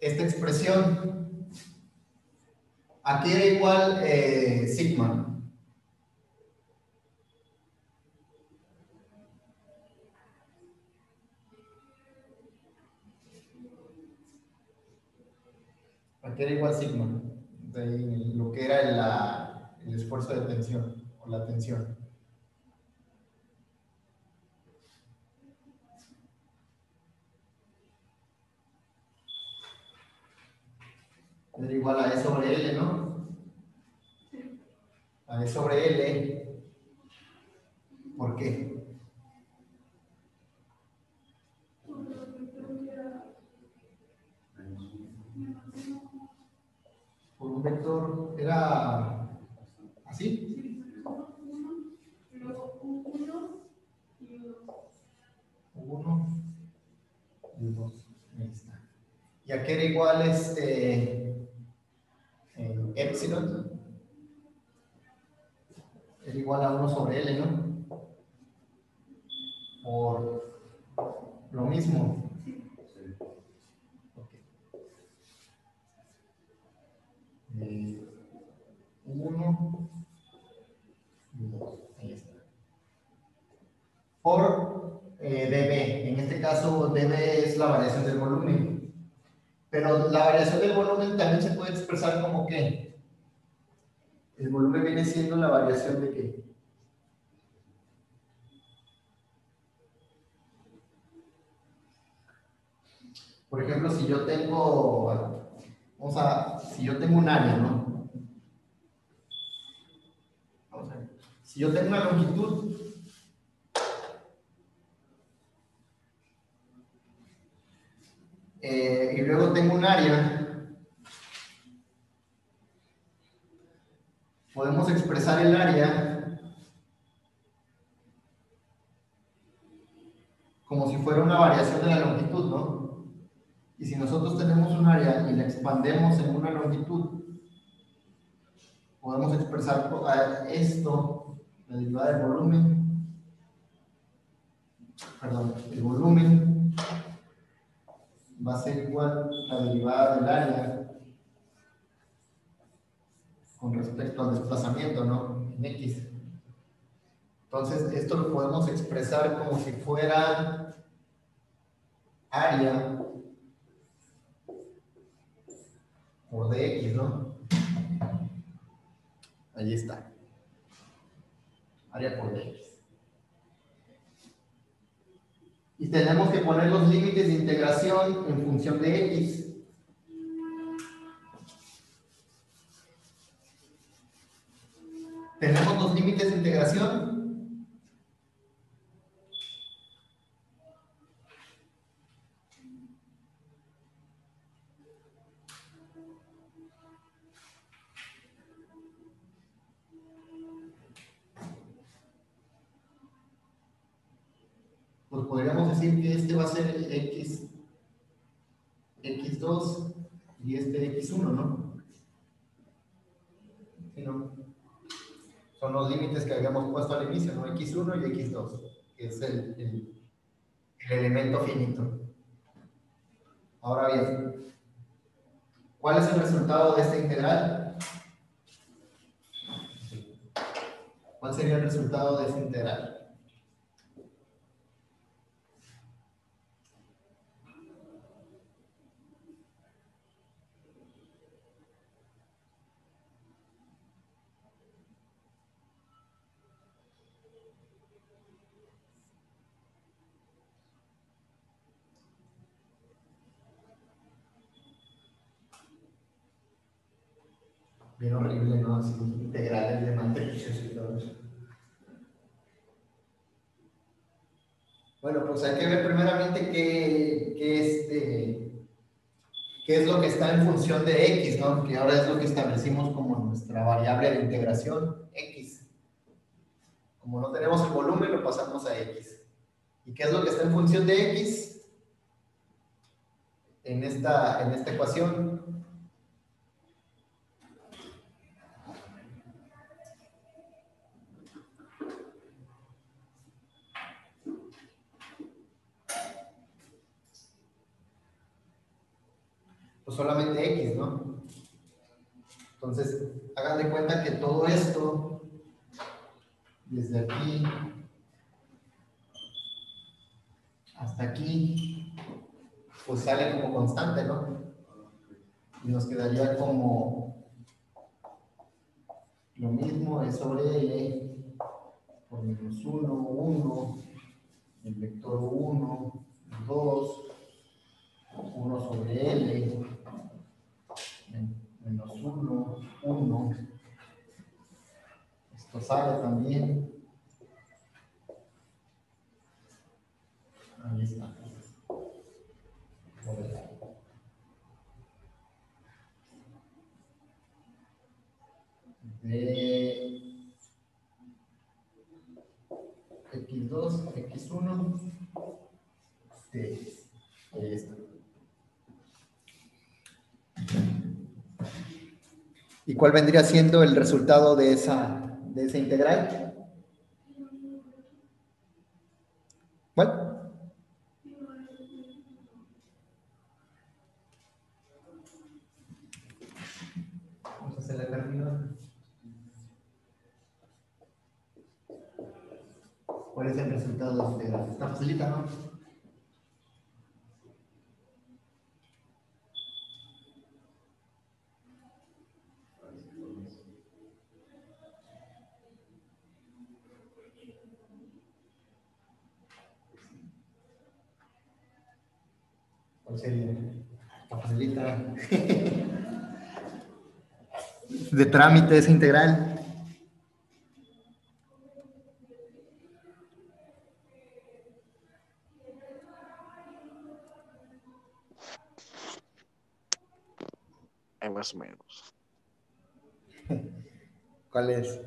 esta expresión. Aquí era igual eh, sigma. Aquí era igual sigma, de lo que era la- el esfuerzo de tensión o la tensión. Era igual a E sobre L, ¿no? A E sobre L. ¿Por qué? Por un vector era así. Uno y está. Y era igual este eh, epsilon. Igual a 1 sobre L, ¿no? Por lo mismo. Eh, uno y dos. Ahí está. Por eh, dB. En este caso, dB es la variación del volumen. Pero la variación del volumen también se puede expresar como que el volumen viene siendo la variación de qué? Por ejemplo, si yo tengo, vamos a, si yo tengo un área, ¿no? Vamos a ver. Si yo tengo una longitud, eh, y luego tengo un área, podemos expresar el área como si fuera una variación de la longitud, ¿no? Y si nosotros tenemos un área y la expandemos en una longitud, podemos expresar eh, esto, la derivada del volumen, perdón, el volumen va a ser igual la derivada del área con respecto al desplazamiento, ¿no? En X. Entonces, esto lo podemos expresar como si fuera área por dx, ¿no? Ahí está. Área por dx. Y tenemos que poner los límites de integración en función de x. Tenemos los límites de integración. Pues podríamos decir que este va a ser x, x2 y este x1, ¿no? ¿Sí, no? Son los límites que habíamos puesto al inicio, ¿no? x1 y x2, que es el, el, el elemento finito. Ahora bien, ¿cuál es el resultado de esta integral? ¿Cuál sería el resultado de esta integral? Horrible, ¿no? Así, integrales de matrices y todo eso. Bueno, pues hay que ver primeramente qué, qué, este, qué es lo que está en función de x, ¿no? Que ahora es lo que establecimos como nuestra variable de integración, x. Como no tenemos el volumen, lo pasamos a x. ¿Y qué es lo que está en función de x? En esta, en esta ecuación, pues solamente X, ¿no? Entonces, hagan de cuenta que todo esto, desde aquí hasta aquí, pues sale como constante, ¿no? Y nos quedaría como lo mismo, es sobre L por menos 1, 1, el vector 1, 2, 1 sobre L, menos 1, 1. Esto sale también. Ahí está. De X2, X1, de Ahí está. ¿Y cuál vendría siendo el resultado de esa, de esa integral? ¿Cuál? ¿Cuál es el resultado de? Está facilita, ¿no? Facilita. De trámite esa integral. Ahí más o menos. ¿Cuál es?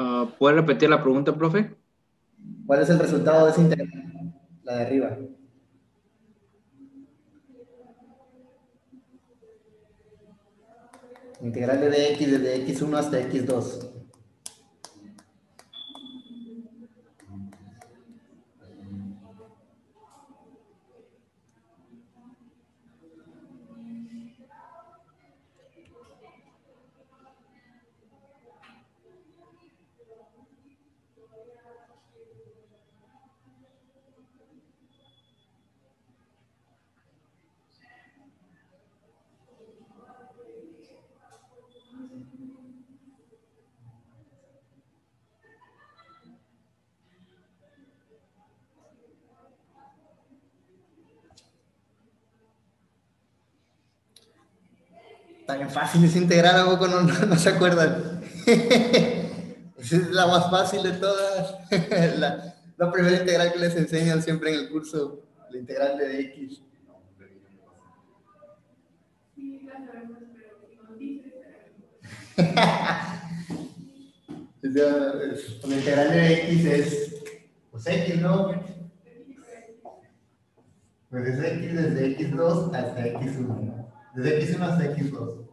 Ah, ¿Puede repetir la pregunta, profe? ¿Cuál es el resultado de esa integral? La de arriba. Integral de dx desde x1 hasta x2. Tan fácil es integrar, ¿a poco no, no, se acuerdan? Es la más fácil de todas. la, la primera integral que les enseñan siempre en el curso, la integral de x. la integral de x es pues x, ¿no? Pues es x desde x2 hasta x1. Desde x1 hasta x2.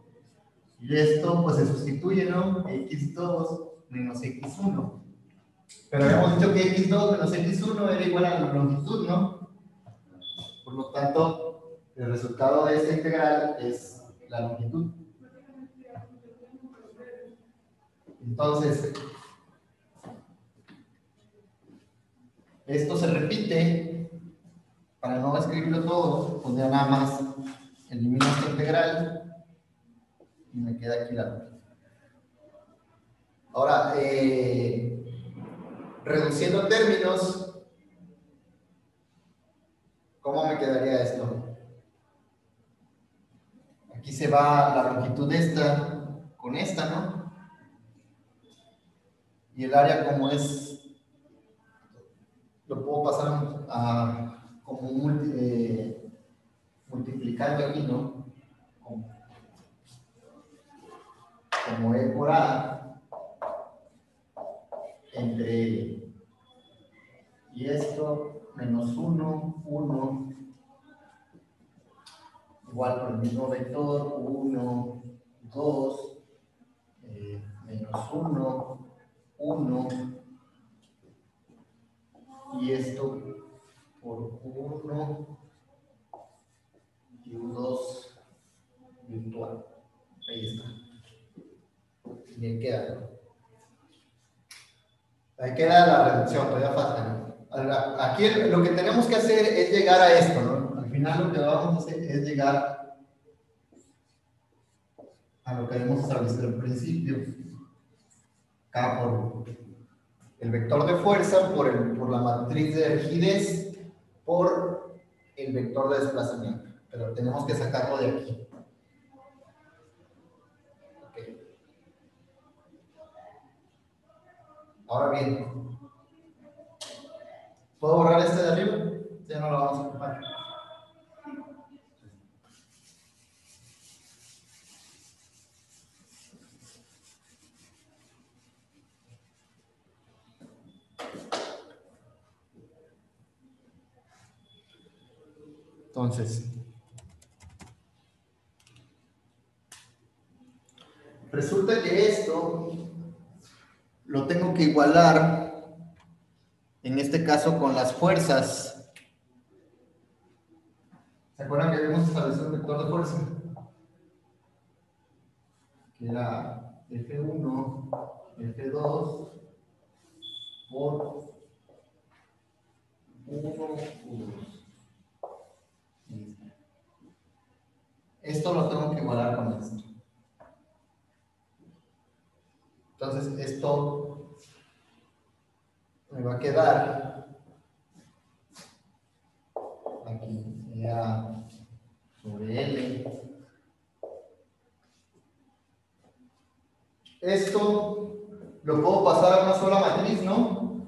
Y esto pues se sustituye, ¿no? x2 menos x1. Pero habíamos dicho que x2 menos x1 era igual a la longitud, ¿no? Por lo tanto, el resultado de esta integral es la longitud. Entonces, esto se repite, para no escribirlo todo, ya nada más elimino esta integral y me queda aquí la Ahora, eh, reduciendo términos, ¿cómo me quedaría esto? Aquí se va la longitud de esta con esta, ¿no? Y el área como es, lo puedo pasar a como multi, eh, multiplicando aquí, ¿no? Como, como E por A entre y esto menos 1, 1, igual por el mismo vector, 1, 2, eh, menos 1, 1, y esto por 1 y 2 virtual. Ahí está. Bien queda. Ahí queda la reducción, todavía falta. Aquí lo que tenemos que hacer es llegar a esto, ¿no? Al final lo que vamos a hacer es llegar a lo que hemos establecido al principio. Acá por el vector de fuerza, por, el, por la matriz de rigidez, por el vector de desplazamiento. Pero tenemos que sacarlo de aquí. Ahora bien, ¿puedo borrar este de arriba? Ya no lo vamos a ocupar. Entonces, resulta que esto lo tengo que igualar, en este caso con las fuerzas. ¿Se acuerdan que habíamos establecido un vector de fuerza? Que era F1, F2 por 1, 1. Esto lo tengo que igualar con esto. Entonces, esto me va a quedar aquí, ya sobre L. Esto lo puedo pasar a una sola matriz, ¿no?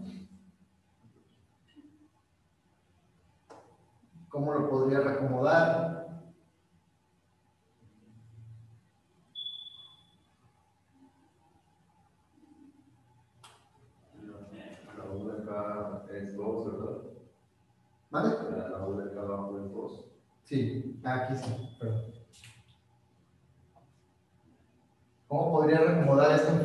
¿Cómo lo podría reacomodar? ¿Vale? La U de cada uno de dos. Sí, aquí sí, perdón. ¿Cómo podría reacomodar esto en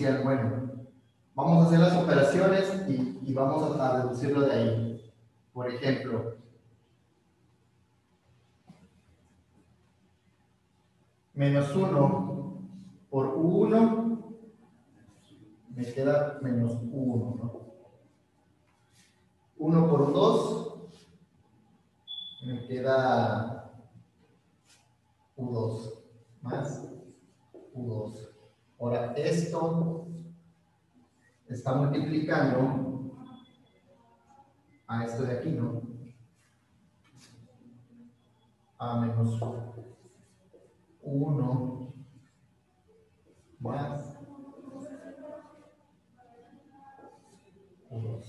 matricial? Bueno, vamos a hacer las operaciones y, y vamos a, a reducirlo de ahí. Por ejemplo, menos 1 por U1 me queda menos 1, ¿no? 1 por 2 me queda U2 más U2. Ahora, esto está multiplicando a esto de aquí, ¿no? A menos 1 más U2.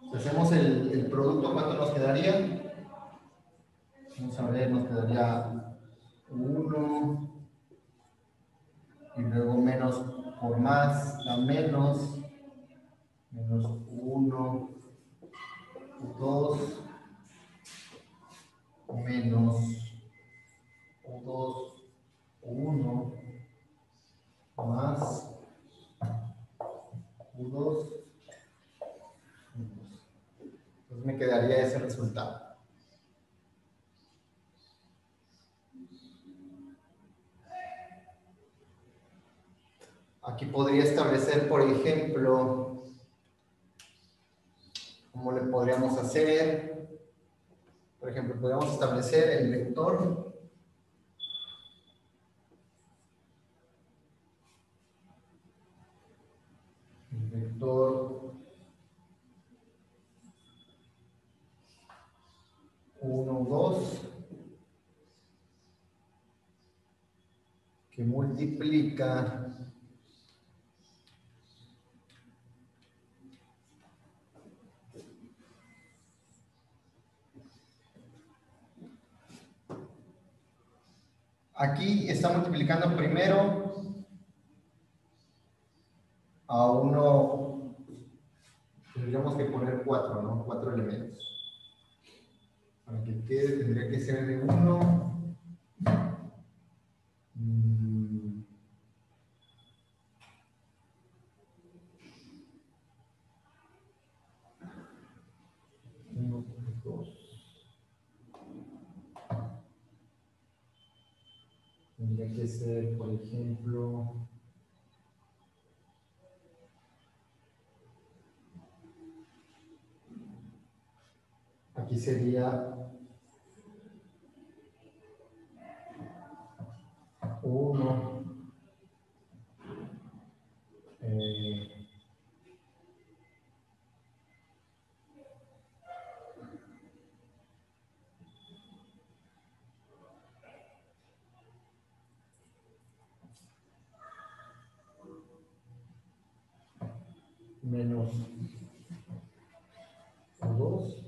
Si hacemos el, el, producto, ¿cuánto nos quedaría? Vamos a ver, nos quedaría 1 y luego menos por más, a menos, menos 1, 2, menos 2, 1, más 2, me quedaría ese resultado. Aquí podría establecer, por ejemplo, ¿cómo le podríamos hacer? Por ejemplo, podríamos establecer el vector el vector 1, 2 que multiplica Aquí está multiplicando primero a uno, tendríamos que poner cuatro, ¿no? Cuatro elementos. Para que quede, tendría que ser de uno. Mm. Uno, dos. Tendría que ser, por ejemplo, aquí sería uno, eh, menos dos.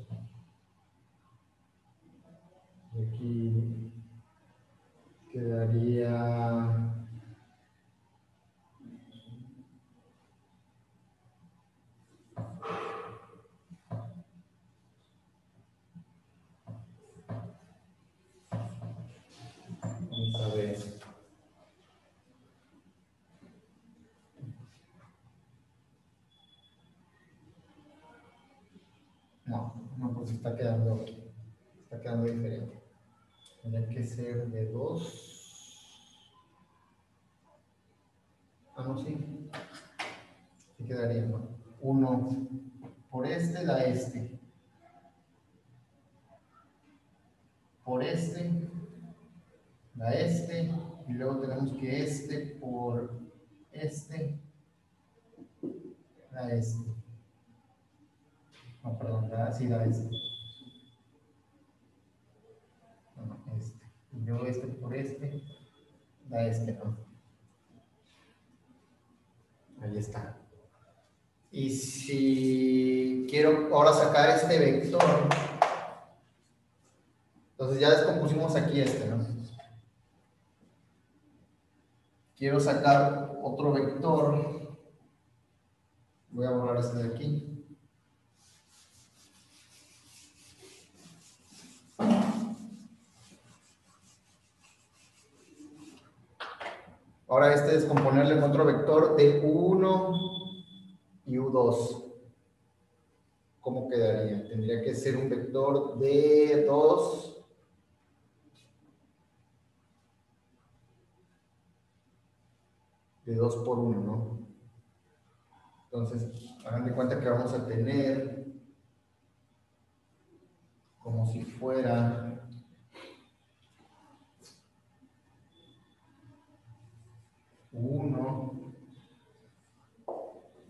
Y aquí quedaría Vamos a ver. No, no, pues está quedando, está quedando diferente. Tendría que ser de 2. Ah, no, sí. Sí quedaría, ¿no? 1 por este da este. Por este da este. Y luego tenemos que este por este da este. No, perdón, da, sí da este. No, este. Y luego este por este da este, ¿no? Ahí está. Y si quiero ahora sacar este vector, entonces ya descompusimos aquí este, ¿no? Quiero sacar otro vector. Voy a borrar este de aquí. Ahora este es descomponerle en otro vector de U1 y U2. ¿Cómo quedaría? Tendría que ser un vector de 2 de 2 por 1, ¿no? Entonces, hagan de cuenta que vamos a tener como si fuera uno,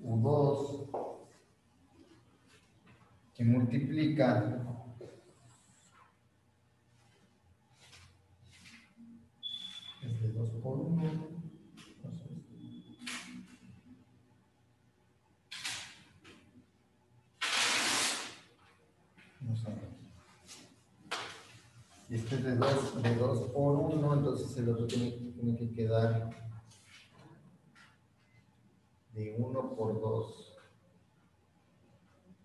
U2, que multiplica es de 2 por 1. Vamos a ver. Y este es de 2 de dos por 1, entonces el otro tiene que quedar de 1 por 2.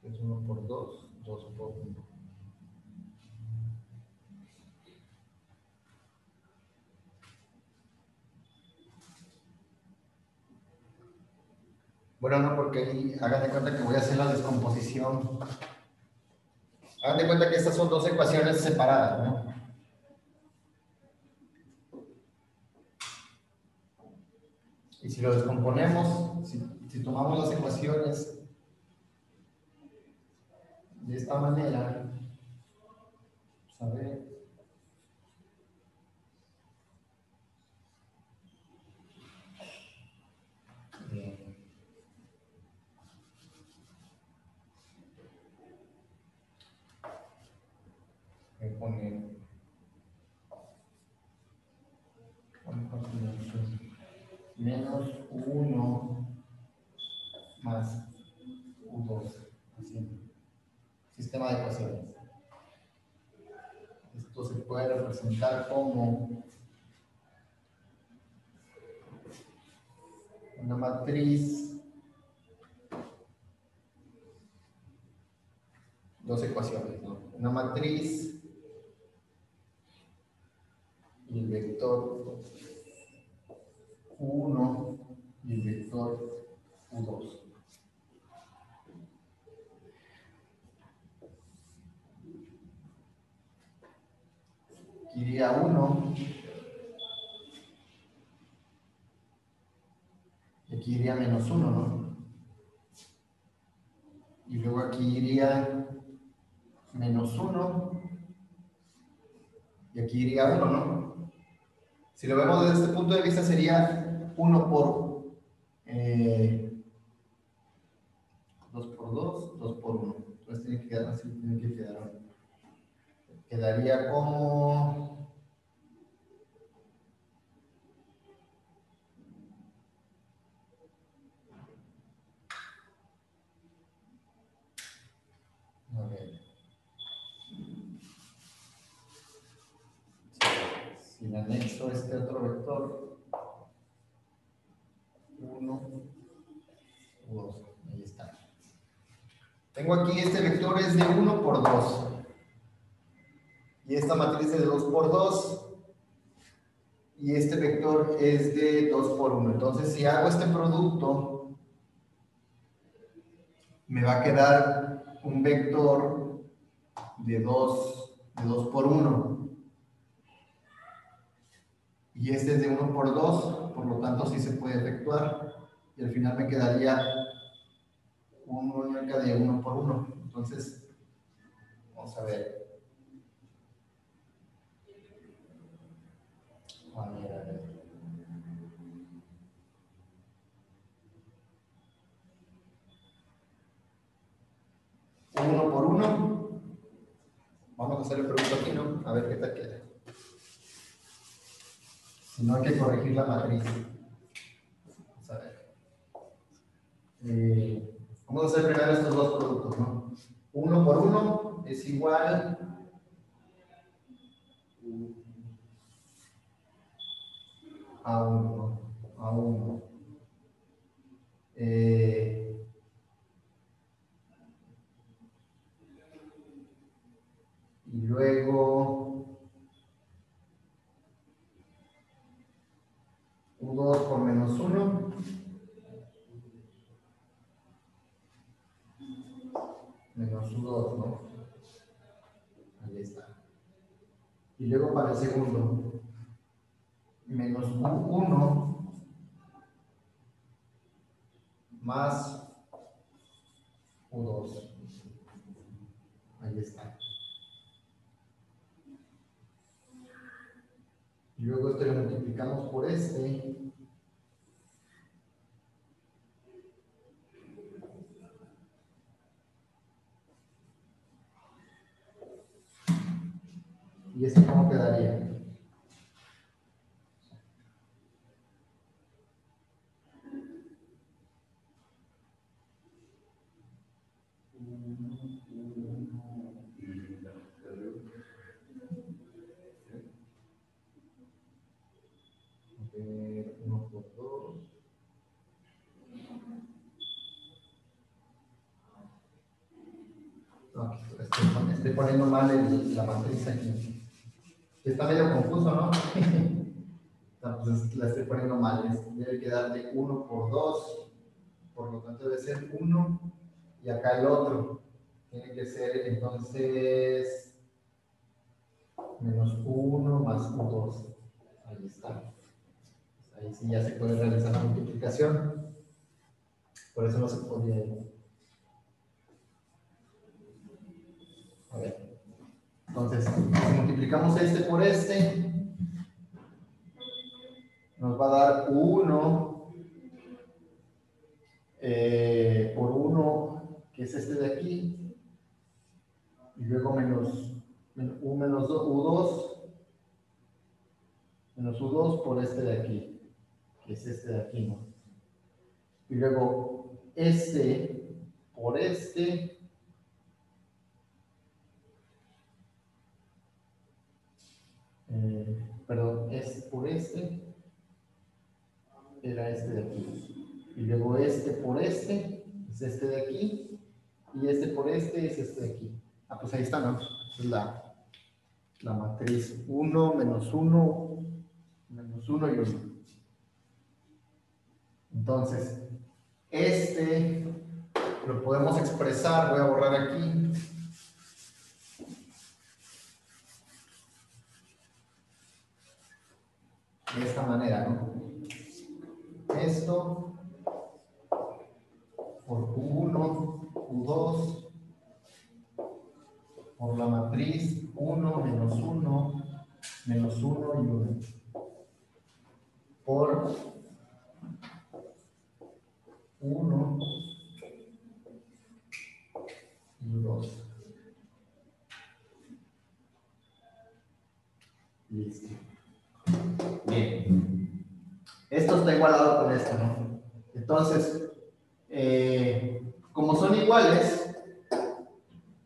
Es 1 por 2, 2 por 1. Bueno, no, porque ahí hagan de cuenta que voy a hacer la descomposición. Hagan de cuenta que estas son dos ecuaciones separadas, ¿no? Y si lo descomponemos, si, tomamos las ecuaciones de esta manera, pues. Bien. Voy a poner menos 1 más U2. Así. Sistema de ecuaciones. Esto se puede representar como una matriz, dos ecuaciones, ¿no? Una matriz y el vector U1 y el vector U2. Aquí iría 1 y aquí iría menos 1, ¿no? Y luego aquí iría menos 1 y aquí iría 1, ¿no? Si lo vemos desde este punto de vista sería 1 por eh, 2 por 2, 2 por 1. Entonces tiene que quedar así, tiene que quedar. Quedaría como si le anexo este otro vector, 1, 2, ahí está. Tengo aquí este vector es de 1 por 2. Y esta matriz es de 2 por 2. Y este vector es de 2 por 1. Entonces, si hago este producto, me va a quedar un vector de 2, de 2 por 1. Y este es de 1 por 2, por lo tanto sí se puede efectuar. Y al final me quedaría un de 1 por 1. Entonces, vamos a ver. A ver, a ver. Uno por uno. Vamos a hacer el producto aquí, ¿no? A ver qué tal queda. Si no, hay que corregir la matriz. Vamos a ver. Eh, vamos a hacer primero estos dos productos, ¿no? Uno por uno es igual a uno, a uno. Eh, y luego U2 por menos 1. Menos U2, ¿no? Ahí está. Y luego para el segundo, menos U1 más U2. Ahí está. Y luego esto lo multiplicamos por este. ¿Y este cómo quedaría? A ver, uno por dos. No, aquí estoy, pon- estoy poniendo mal la matriz aquí. Está medio confuso, ¿no? La estoy poniendo mal. debe quedar de 1 por 2. Por lo tanto, debe ser 1 y acá el otro. Tiene que ser entonces menos 1 más 2. Ahí está. Ahí sí ya se puede realizar la multiplicación. Por eso no se podía ir. A ver. Entonces, si multiplicamos este por este, nos va a dar 1 eh, por 1, que es este de aquí, y luego menos U menos do- U2, menos U2 por este de aquí, que es este de aquí, ¿no? Y luego este por este, eh, perdón, es por este, era este de aquí. Y luego este por este, es este de aquí, y este por este es este de aquí. Ah, pues ahí está, ¿no? Es la, la matriz 1 menos 1 menos 1 y 1. Entonces, este lo podemos expresar, voy a borrar aquí. De esta manera, ¿no? Esto por Q1, Q2, por la matriz 1 menos 1 menos 1 y 1 por 1 y 2 listo bien esto está igualado con esto ¿no? entonces eh, como son iguales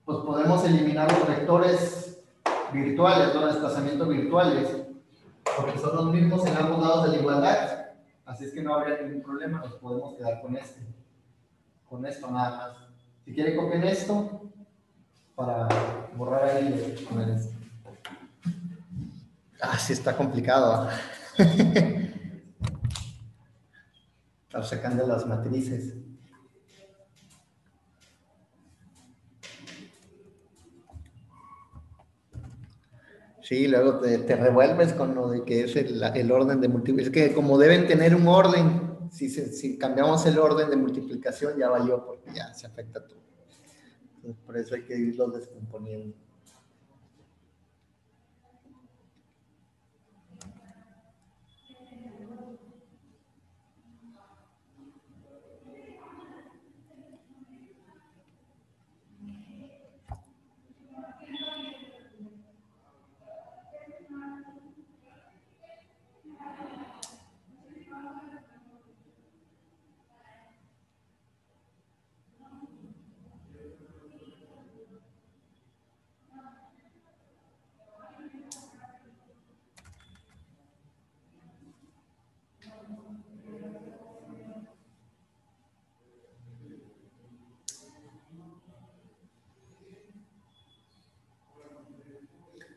pues podemos eliminar los vectores virtuales, ¿no? desplazamiento virtuales, porque son los mismos en ambos lados de la igualdad. Así es que no habría ningún problema, nos podemos quedar con este. Con esto nada más. Si quiere copien esto para borrar ahí poner esto. Ah, sí está complicado. Estar sacando las matrices. Sí, luego te, revuelves con lo de que es el, orden de multiplicación. Es que como deben tener un orden, si, si cambiamos el orden de multiplicación ya valió porque ya se afecta todo. Entonces, por eso hay que irlos descomponiendo.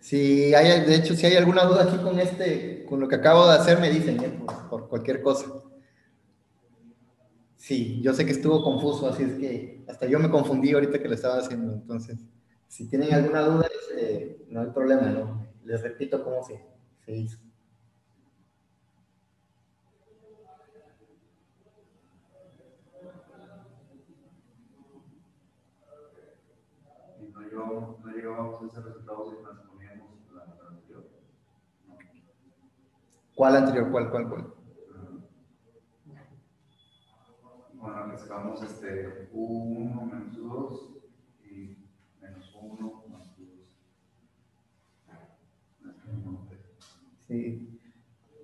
Si hay, de hecho, si hay alguna duda aquí con este, con lo que acabo de hacer, me dicen, ¿eh? por, cualquier cosa. Sí, yo sé que estuvo confuso, así es que hasta yo me confundí ahorita que lo estaba haciendo. Entonces, si tienen alguna duda, este, no hay problema, ¿no? Les repito cómo se, se hizo. No no a ese resultado si transponíamos la la anterior. No. ¿Cuál anterior? ¿Cuál, cuál, cuál? Bueno, que sacamos este U1 menos U2 y menos U1 más U2. Sí.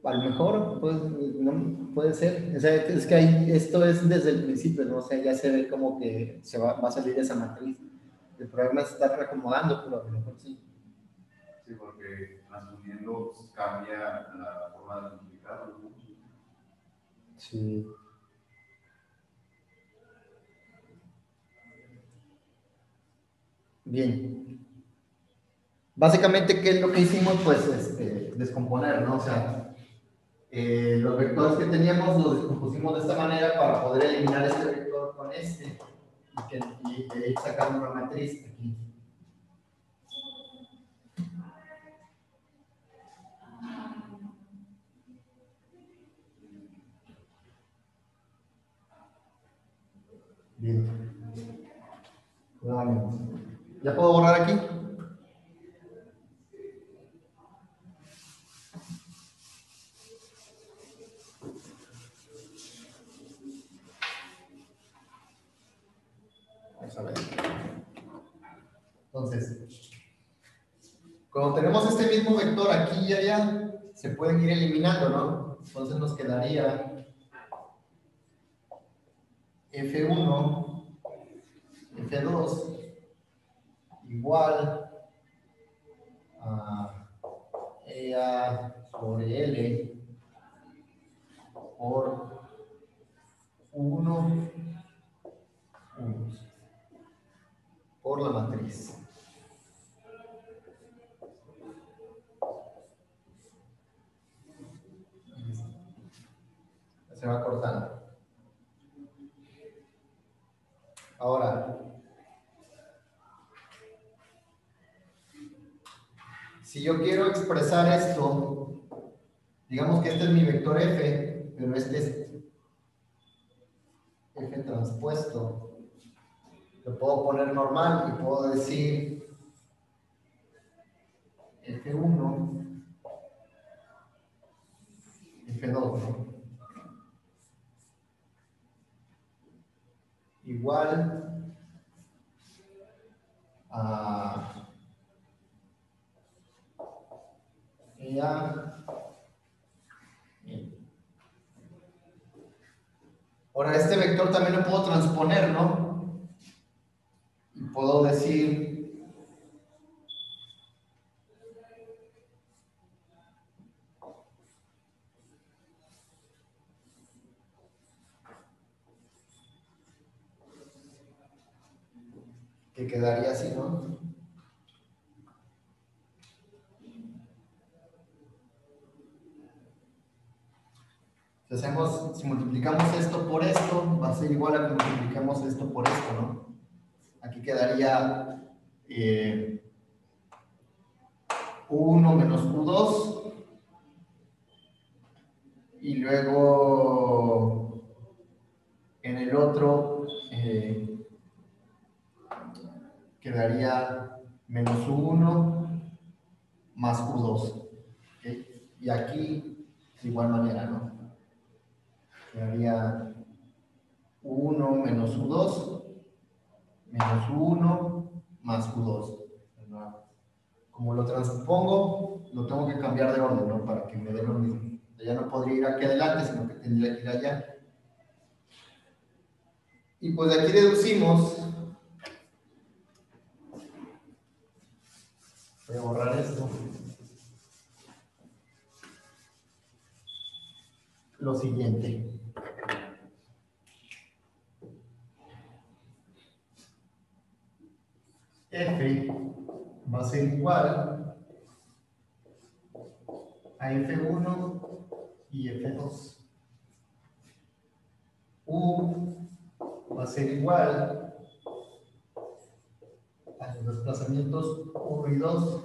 A lo mejor pues, no, puede ser. O sea, es que ahí, esto es desde el principio, ¿no? O sea, ya se ve como que se va, va a salir esa matriz. El problema es estar reacomodando, pero a lo mejor sí. Sí, porque transponiendo pues, cambia la forma de multiplicarlo. Sí. Bien. Básicamente, ¿qué es lo que hicimos? Pues este, descomponer, ¿no? O sea, eh, los vectores que teníamos los descompusimos de esta manera para poder eliminar este vector con este y, que, y sacando una matriz aquí. Bien. ¿Ya puedo borrar aquí? Vamos a ver. Entonces, cuando tenemos este mismo vector aquí y allá, se pueden ir eliminando, ¿no? Entonces nos quedaría F1, F2 igual a EA sobre L por 1 por la matriz. Se va cortando. Ahora, si yo quiero expresar esto, digamos que este es mi vector f, pero este es f transpuesto, lo puedo poner normal y puedo decir f1, f2, ¿no? Igual a EA. Ahora, este vector también lo puedo transponer, ¿no? Y puedo decir que quedaría así, ¿no? Si hacemos, si multiplicamos esto por esto, va a ser igual a que multipliquemos esto por esto, ¿no? Aquí quedaría eh, 1 menos Q2 y luego en el otro eh, quedaría menos 1 más Q2. ¿ok? Y aquí de igual manera, ¿no? Quedaría 1 menos U2 menos 1 más U2. Como lo transpongo, lo tengo que cambiar de orden, ¿no? Para que me dé lo mismo. Ya no podría ir aquí adelante, sino que tendría que ir allá. Y pues de aquí deducimos Esto. Lo siguiente. F va a ser igual a F1 y F2. U va a ser igual a los desplazamientos 1 y 2.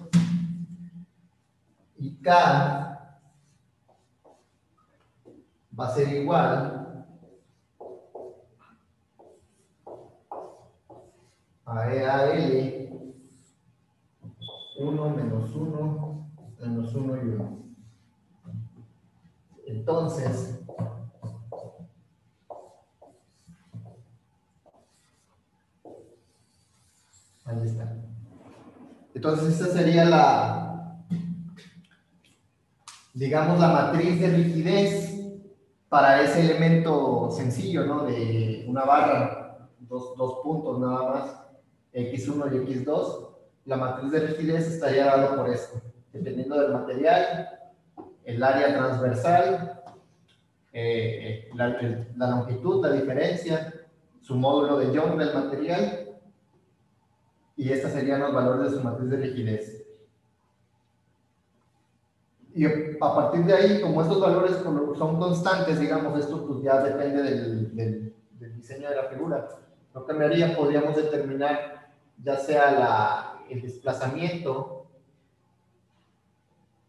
Y K va a ser igual a EAL 1 menos 1 menos 1 y 1. Entonces, Ahí está. Entonces, esta sería la, digamos, la matriz de rigidez para ese elemento sencillo, ¿no? De una barra, dos, dos puntos nada más, x1 y x2. La matriz de rigidez estaría dado por esto, dependiendo del material, el área transversal, eh, la, el- la longitud, la diferencia, su módulo de Young del material y estos serían los valores de su matriz de rigidez. Y a partir de ahí, como estos valores son constantes, digamos, esto pues ya depende del, diseño de la figura. Me haría, podríamos determinar ya sea el desplazamiento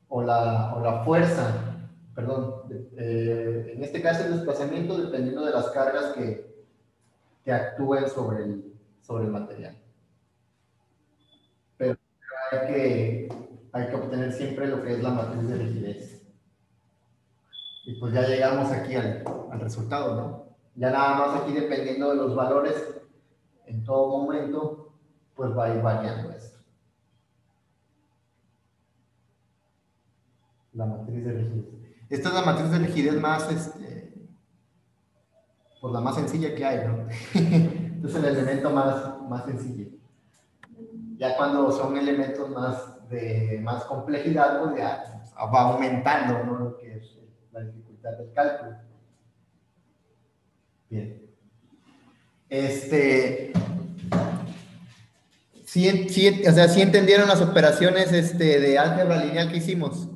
o la, o la fuerza, perdón, eh, en este caso el desplazamiento dependiendo de las cargas que, que actúen sobre el, sobre el material. Hay que, hay que obtener siempre lo que es la matriz de rigidez. Y pues ya llegamos aquí al, al resultado, ¿no? Ya nada más aquí dependiendo de los valores, en todo momento, pues va a ir variando esto. La matriz de rigidez. Esta es la matriz de rigidez más, este, pues la más sencilla que hay, ¿no? este es el elemento más, más sencillo. Ya cuando son elementos más de más complejidad, pues ya va aumentando, ¿no? Lo que es la dificultad del cálculo. Bien. Este, sí, sí, o sea, sí entendieron las operaciones este, de álgebra lineal que hicimos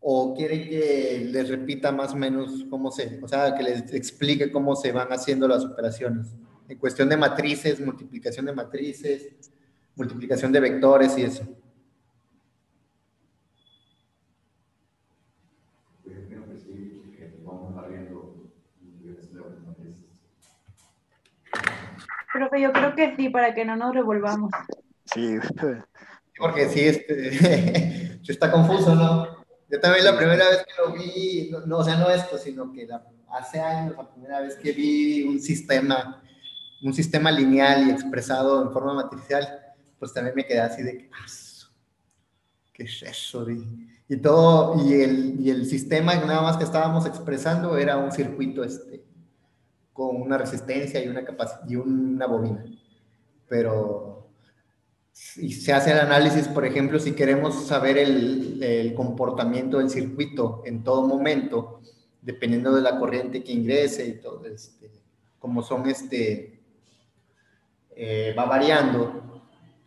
o quiere que les repita más o menos cómo se, o sea, que les explique cómo se van haciendo las operaciones. En cuestión de matrices, multiplicación de matrices, multiplicación de vectores y eso. Profe, yo creo que sí, para que no nos revolvamos. Sí. Porque sí, este, está confuso, ¿no? Yo también la primera vez que lo vi, no, o sea, no esto, sino que hace años, la primera vez que vi un sistema, un sistema lineal y expresado en forma matricial, pues también me quedé así de ah, ¿qué es eso? Y, todo, y el, y el sistema nada más que estábamos expresando era un circuito este, con una resistencia y una, y una bobina. Pero y se hace el análisis, por ejemplo, si queremos saber el, el, comportamiento del circuito en todo momento, dependiendo de la corriente que ingrese y todo, este, como son, este, eh, va variando,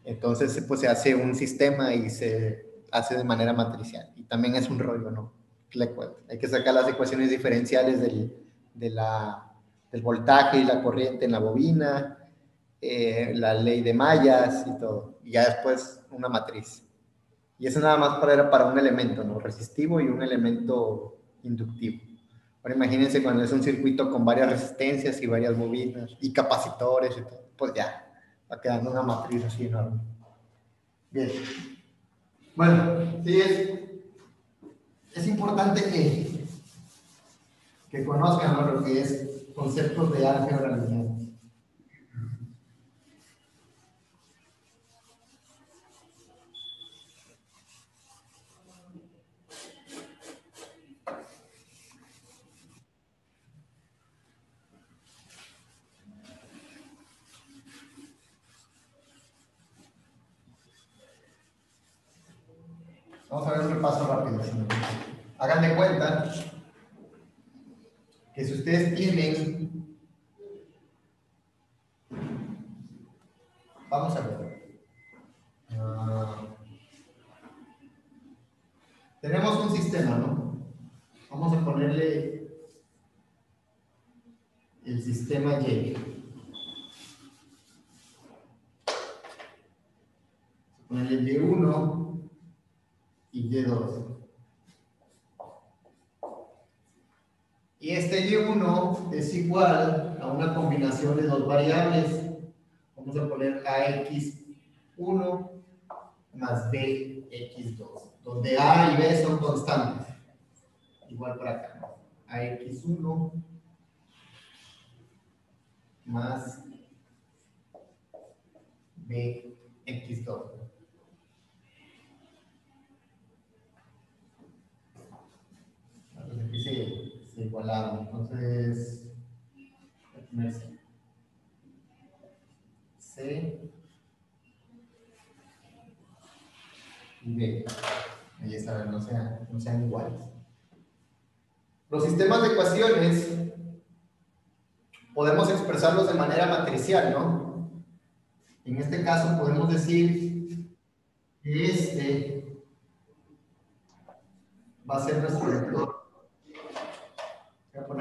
entonces pues se hace un sistema y se hace de manera matricial. Y también es un rollo, ¿no? Hay que sacar las ecuaciones diferenciales del, de la, del voltaje y la corriente en la bobina, eh, la ley de mallas y todo. Y ya después una matriz. Y eso nada más para, para un elemento, ¿no? Resistivo y un elemento inductivo. Ahora imagínense cuando es un circuito con varias resistencias y varias bobinas y capacitores y todo, pues ya, va quedando una matriz así enorme. Bien. Bueno, sí es, es importante que, que conozcan lo que es conceptos de álgebra lineal. Vamos a ver un repaso rápido. Hagan de cuenta que si ustedes tienen, vamos a ver, ah, tenemos un sistema, ¿no? Vamos a ponerle el sistema Y. Ponerle Y1 y Y2. Y este Y1 es igual a una combinación de dos variables. Vamos a poner AX1 más BX2, donde A y B son constantes. Igual por acá. AX1 más BX2. Aquí se, se igualaron. Entonces, C. C y B. Ahí está, no sean, no sean iguales. Los sistemas de ecuaciones podemos expresarlos de manera matricial, ¿no? En este caso podemos decir que este va a ser nuestro vector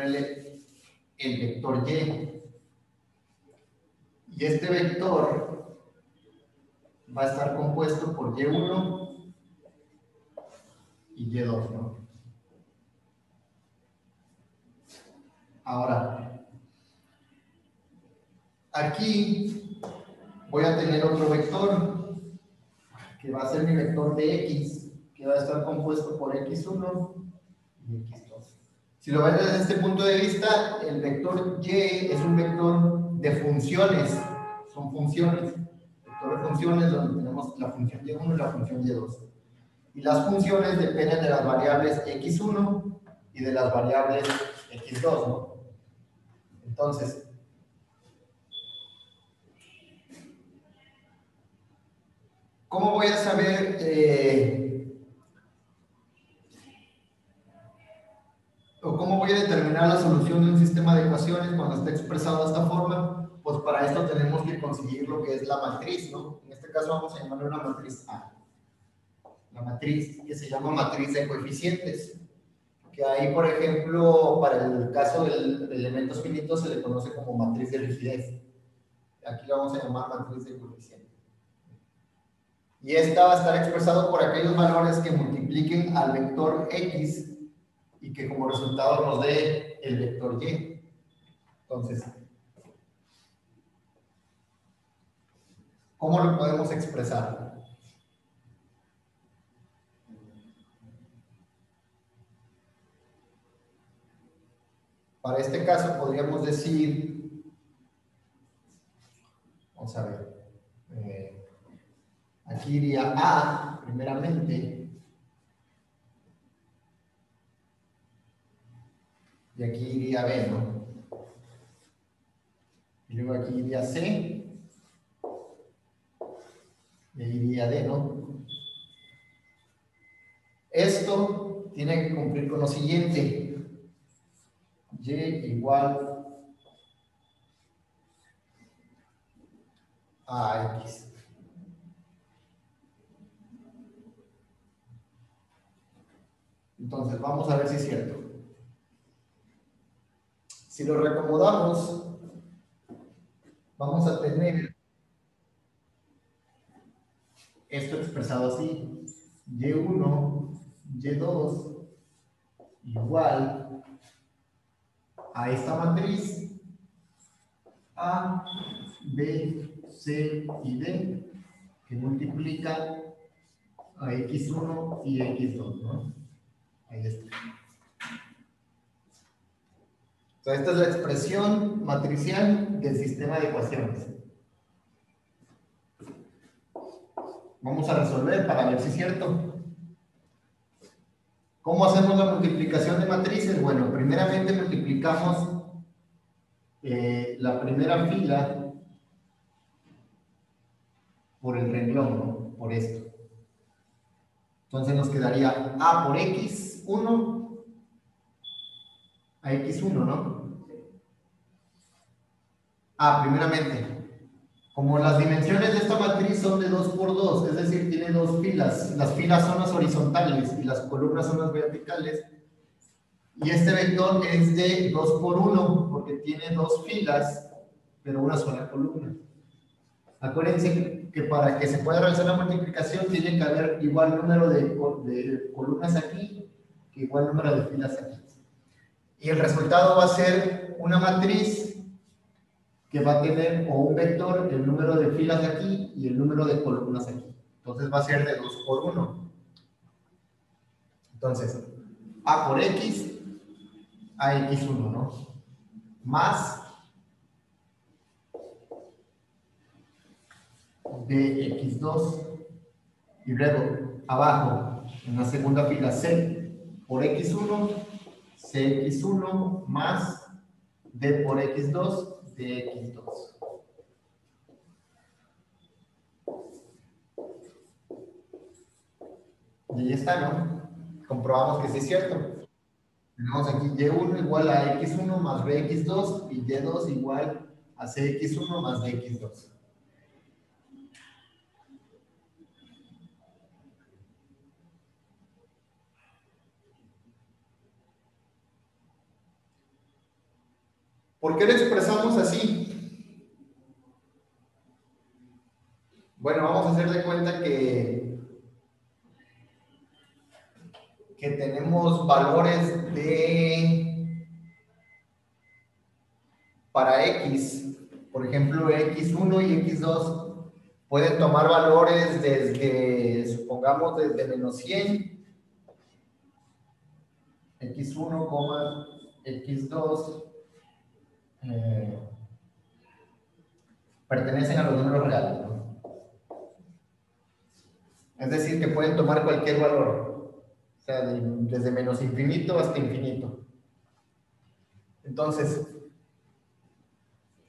el vector Y. Y este vector va a estar compuesto por Y1 y Y2, ¿no? Ahora, aquí voy a tener otro vector que va a ser mi vector de x, que va a estar compuesto por x1 y x2. Si lo ven desde este punto de vista, el vector y es un vector de funciones, son funciones, vector de funciones donde tenemos la función y1 y la función y2. Y las funciones dependen de las variables x1 y de las variables x2, ¿no? Entonces, ¿cómo voy a saber eh, o cómo voy a determinar la solución de un sistema de ecuaciones cuando está expresado de esta forma? Pues para esto tenemos que conseguir lo que es la matriz, ¿no? En este caso vamos a llamarle una matriz A. La matriz que se llama matriz de coeficientes que ahí, por ejemplo, para el caso del elementos finitos se le conoce como matriz de rigidez. Aquí lo vamos a llamar matriz de coeficiente. Y esta va a estar expresado por aquellos valores que multipliquen al vector x y que como resultado nos dé el vector y. Entonces, ¿cómo lo podemos expresar? Para este caso podríamos decir, vamos a ver, eh, aquí iría A primeramente, y aquí iría B, ¿no? Y luego aquí iría C, y ahí iría D, ¿no? Esto tiene que cumplir con lo siguiente y igual a x. Entonces, vamos a ver si es cierto. Si lo reacomodamos, vamos a tener esto expresado así. Y1, Y2, igual a esta matriz A, B, C y D que multiplica a X1 y X2, ¿no? Ahí está. Esta es la expresión matricial del sistema de ecuaciones. Vamos a resolver para ver si es cierto. ¿Cómo hacemos la multiplicación de matrices? Bueno, primeramente multiplicamos eh, la primera fila por el renglón, ¿no? Por esto. Entonces nos quedaría A por X1 a X1, ¿no? Ah, primeramente, como las dimensiones de esta matriz son de 2 por 2, es decir, tiene dos filas, las filas son las horizontales y las columnas son las verticales, y este vector es de 2 por 1 porque tiene dos filas, pero una sola columna. Acuérdense que para que se pueda realizar la multiplicación tiene que haber igual número de, de columnas aquí que igual número de filas aquí. Y el resultado va a ser una matriz que va a tener o un vector, el número de filas aquí y el número de columnas aquí. Entonces va a ser de 2 por 1. Entonces, A por X, a x1, ¿no? Más Bx2 y luego abajo en la segunda fila C por X1, CX1 más D por X2 de X2. Y ahí está, ¿no? Comprobamos que sí es cierto. Tenemos aquí Y1 igual a X1 más BX2 y Y2 igual a CX1 más DX2. ¿Por qué lo expresamos así? Bueno, vamos a hacer de cuenta que, que tenemos valores de para X por ejemplo, x1 y x2 pueden tomar valores desde, supongamos, desde menos 100, x1, x2, eh, pertenecen a los números reales. Es decir, que pueden tomar cualquier valor, desde menos infinito hasta infinito. Entonces,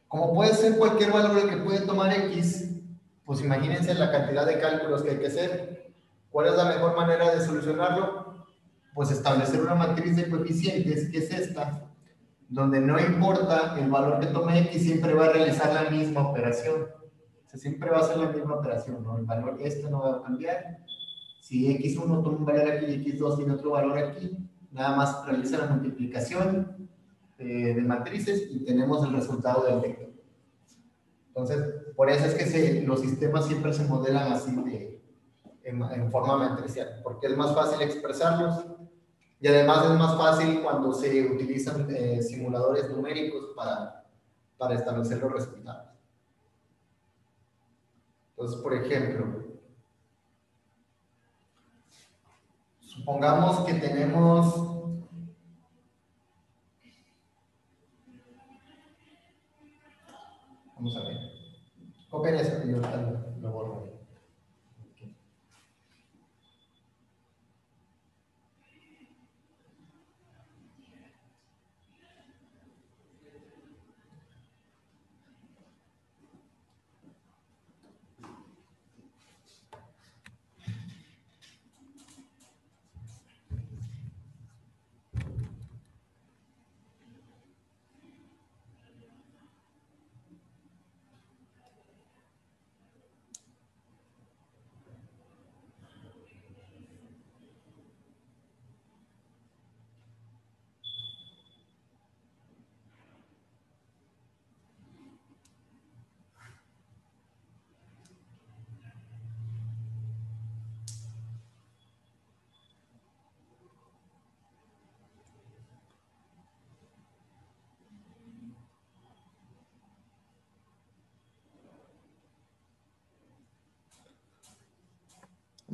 como puede ser cualquier valor que puede tomar x, pues imagínense la cantidad de cálculos que hay que hacer. ¿Cuál es la mejor manera de solucionarlo? Pues establecer una matriz de coeficientes, que es esta, donde no importa el valor que tome x, siempre va a realizar la misma operación. O siempre va a ser la misma operación, ¿no? El valor este no va a cambiar. Si x1 toma un valor aquí y x2 tiene otro valor aquí, nada más realiza la multiplicación eh, de matrices y tenemos el resultado del vector. Entonces, por eso es que los sistemas siempre se modelan así de, en, en forma matricial, porque es más fácil expresarlos y además es más fácil cuando se utilizan eh, simuladores numéricos para, para establecer los resultados. Entonces, por ejemplo, supongamos que tenemos Vamos a ver. Copien eso y yo lo borro. Ok.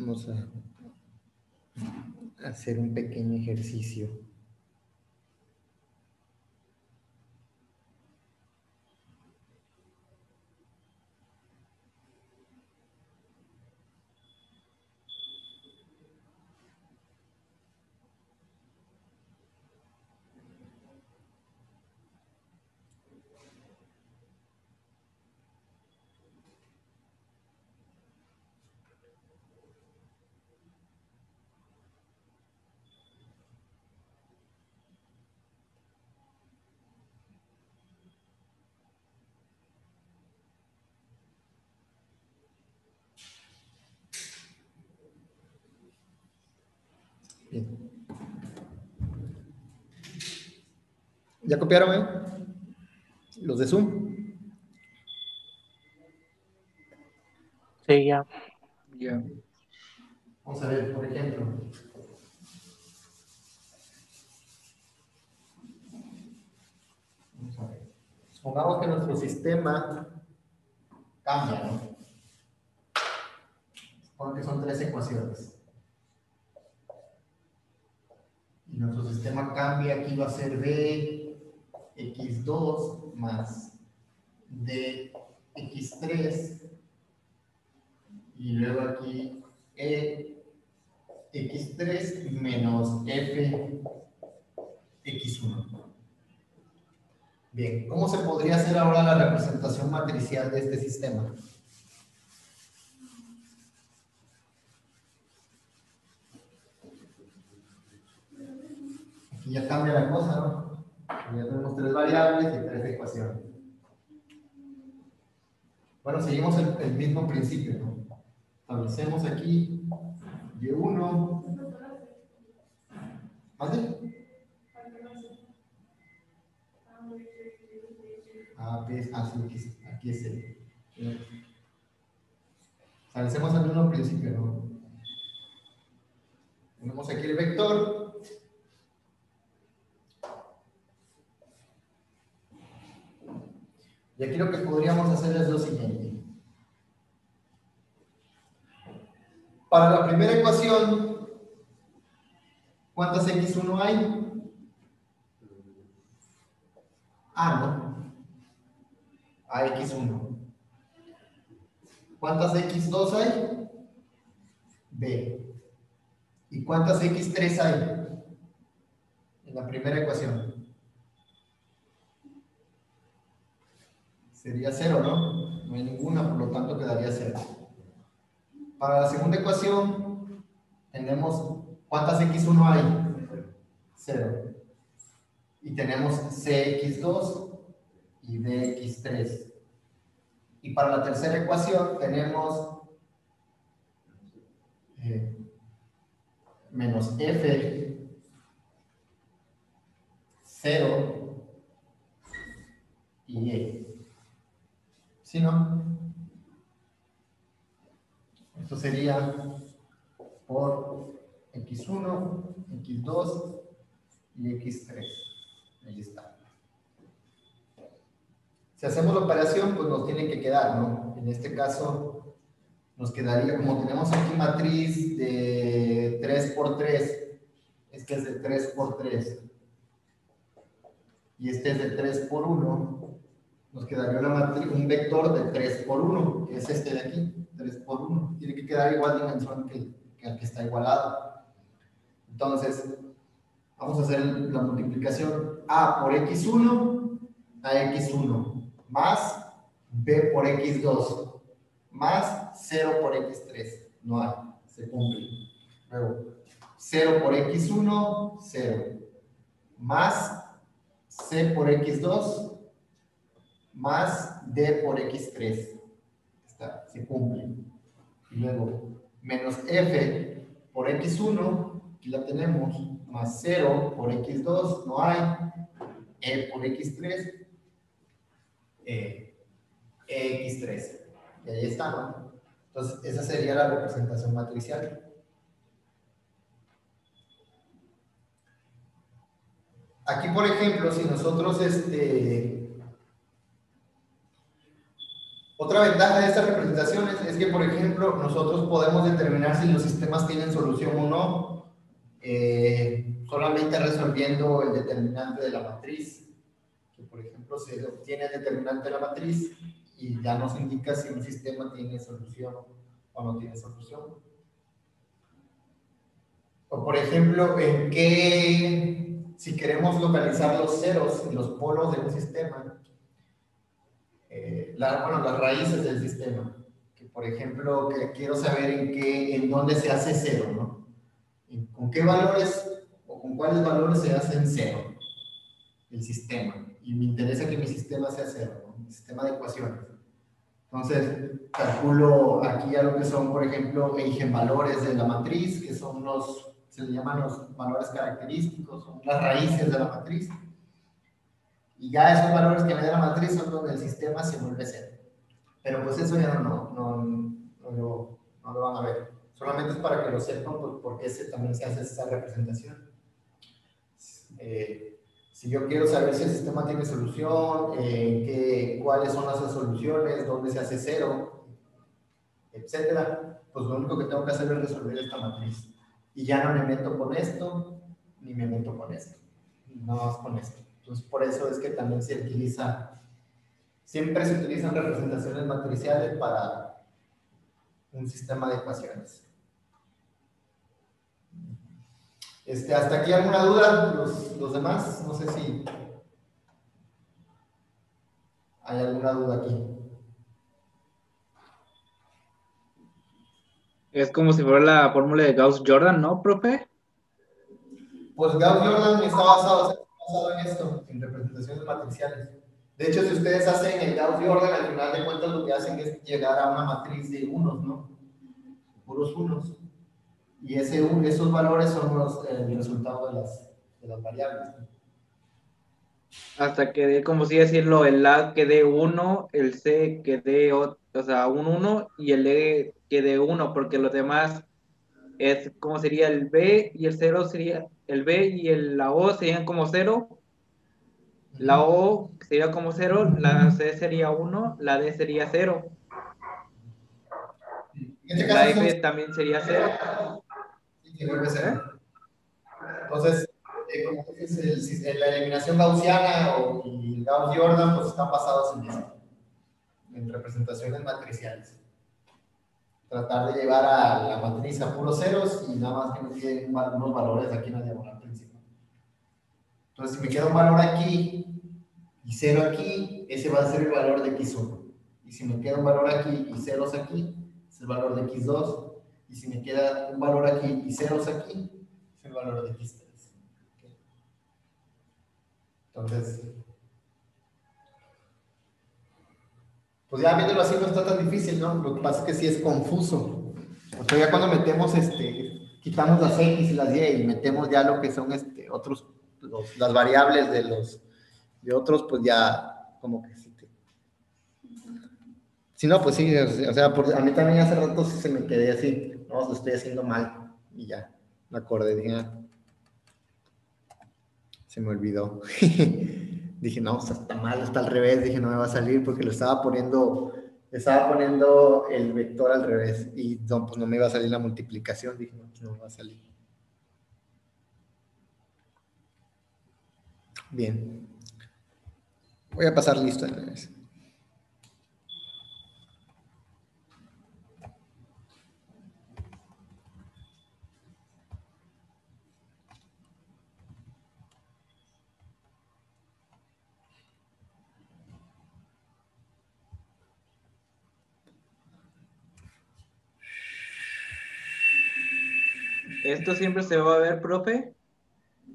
Vamos a hacer un pequeño ejercicio. Bien. ¿Ya copiaron, eh? Los de Zoom. Sí, ya. Ya. Vamos a ver, por ejemplo. Vamos a ver. Supongamos que nuestro sistema cambia, ¿no? Supongamos que son tres ecuaciones. Nuestro sistema cambia, aquí va a ser b x2 más d x3 y luego aquí e x3 menos f x1. Bien, ¿cómo se podría hacer ahora la representación matricial de este sistema? Aquí ya cambia la cosa, ¿no? Ya tenemos tres variables y tres ecuaciones. Bueno, seguimos el, el mismo principio, ¿no? Establecemos aquí y1. ¿Mande? Ah, pues, ah, sí, aquí, aquí es el. Establecemos el mismo principio, ¿no? Tenemos aquí el vector. Y aquí lo que podríamos hacer es lo siguiente. Para la primera ecuación, ¿cuántas x1 hay? A, ¿no? A x1. ¿Cuántas x2 hay? B. ¿Y cuántas x3 hay? En la primera ecuación. Sería cero, ¿no? No hay ninguna, por lo tanto quedaría cero. Para la segunda ecuación, tenemos, ¿cuántas x1 hay? Cero. Y tenemos cx2 y dx3. Y para la tercera ecuación tenemos eh, menos f 0 y e. ¿Sí, no? Esto sería por x1, x2 y x3. Ahí está. Si hacemos la operación, pues nos tiene que quedar, ¿no? En este caso, nos quedaría, como tenemos aquí matriz de 3 por 3, este es de 3 por 3, y este es de 3 por 1, nos quedaría una matriz, un vector de 3 por 1, que es este de aquí, 3 por 1. Tiene que quedar igual dimensión que, que el que está igualado. Entonces, vamos a hacer la multiplicación A por X1 a X1 más B por X2 más 0 por X3. No hay, se cumple. Luego, 0 por X1, 0. Más C por X2 más D por X3. Está, se cumple. Y luego, menos F por X1, aquí la tenemos, más 0 por X2, no hay. E por X3, eh, X3. Y ahí está, ¿no? Entonces, esa sería la representación matricial. Aquí, por ejemplo, si nosotros, este, otra ventaja de estas representaciones es que, por ejemplo, nosotros podemos determinar si los sistemas tienen solución o no, eh, solamente resolviendo el determinante de la matriz, que por ejemplo se obtiene el determinante de la matriz y ya nos indica si un sistema tiene solución o no tiene solución. O por ejemplo, en qué si queremos localizar los ceros y los polos de un sistema, eh, bueno, las raíces del sistema, que por ejemplo, que quiero saber en qué, en dónde se hace cero, ¿no? ¿Con qué valores o con cuáles valores se hace en cero el sistema? Y me interesa que mi sistema sea cero, ¿no? Mi sistema de ecuaciones. Entonces, calculo aquí a lo que son, por ejemplo, valores de la matriz, que son los se le llaman los valores característicos, son las raíces de la matriz. Y ya esos valores que me da la matriz son donde el sistema se vuelve cero. Pero pues eso ya no, no, no, lo, no lo, van a ver. Solamente es para que lo sepan porque ese, también se hace esa representación. Eh, si yo quiero saber si el sistema tiene solución, eh, qué, cuáles son las soluciones, dónde se hace cero, etcétera, pues lo único que tengo que hacer es resolver esta matriz y ya no me meto con esto, ni me meto con esto, no más con esto. Entonces, por eso es que también se utiliza, siempre se utilizan representaciones matriciales para un sistema de ecuaciones. Este, ¿Hasta aquí alguna duda? Los, los demás, no sé si hay alguna duda aquí. Es como si fuera la fórmula de Gauss-Jordan, ¿no, profe? Pues Gauss-Jordan está basado, basado en esto, en representaciones matriciales. De hecho, si ustedes hacen el Gauss-Jordan, al final de cuentas lo que hacen es llegar a una matriz de unos, ¿no? Puros unos. Y ese, esos valores son los, el resultado de las, de las variables. Hasta que dé, como si decirlo, el A que dé 1, el C que dé, o sea, un 1 y el E que de 1, porque los demás es como sería el B y el 0 sería el B y el, la O serían como 0 La O sería como 0, la C sería 1, la D sería 0. En este La F son- también sería 0. Sí, que vuelve cero. Entonces, eh, como dices, el- la eliminación gaussiana o Gauss-Jordan, pues están basados en eso, en representaciones matriciales. Tratar de llevar a la matriz a puros ceros y nada más que me queden unos valores aquí en la diagonal principal. Entonces, si me queda un valor aquí y cero aquí, ese va a ser el valor de x1. Y si me queda un valor aquí y ceros aquí, es el valor de x2. Y si me queda un valor aquí y ceros aquí, es el valor de x3. ¿ok? Entonces, pues ya viéndolo así no está tan difícil, ¿no? Lo que pasa es que sí es confuso. O sea, ya cuando metemos, este, quitamos las x y las y y metemos ya lo que son este, otros, las variables de los, de otros, pues ya como que sí te... Si no, pues sí, o sea, a mí también hace rato sí se me quedé así, no, lo estoy haciendo mal, y ya, me acordé, ah, se me olvidó. dije, no, sea, está mal, está al revés, dije, no me va a salir porque lo estaba poniendo, estaba poniendo el vector al revés, y no, pues no me iba a salir la multiplicación, dije, no, pues no me va a salir. Bien. Voy a pasar listo de Esto siempre se va a ver, profe,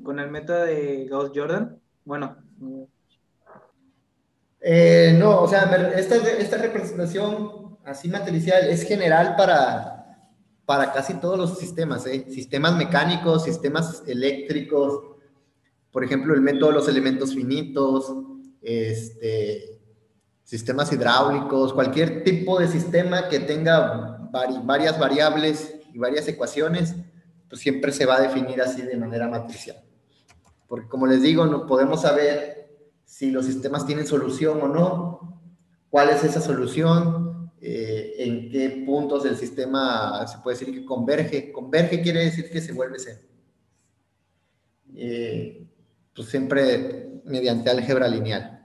con el método de Gauss-Jordan. Bueno, Eh, no, o sea, esta, esta representación así matricial es general para, para casi todos los sistemas, ¿eh? Sistemas mecánicos, sistemas eléctricos, por ejemplo, el método de los elementos finitos, este, sistemas hidráulicos, cualquier tipo de sistema que tenga vari- varias variables y varias ecuaciones, pues siempre se va a definir así de manera matricial. Porque como les digo, no podemos saber si los sistemas tienen solución o no, cuál es esa solución, eh, en qué puntos del sistema se puede decir que converge. Converge quiere decir que se vuelve cero. Eh, pues siempre mediante álgebra lineal.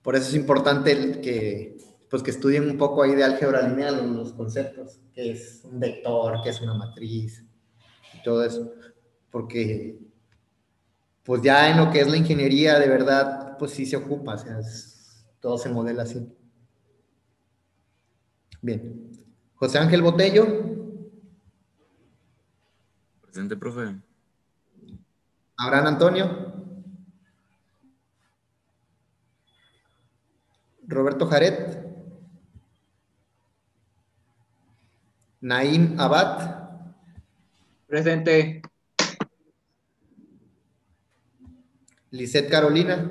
Por eso es importante el que, pues que estudien un poco ahí de álgebra lineal, los conceptos, que es un vector, que es una matriz, y todo eso. Porque pues ya en lo que es la ingeniería, de verdad, pues sí se ocupa, o sea, es- todo se modela así. Bien. José Ángel Botello, Presente, profe. Abraham Antonio, Roberto Jaret, Naim Abad, presente. Lisette Carolina,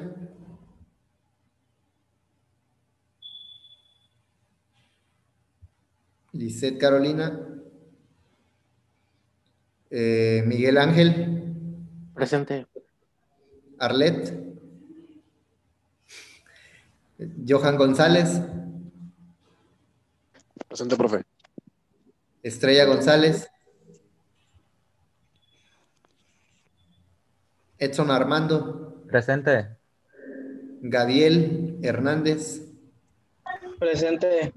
Lisette Carolina, eh, Miguel Ángel, Presente. Arlet, Johan González, Presente, profe. Estrella González, Edson Armando, Presente. Gadiel Hernández, Presente.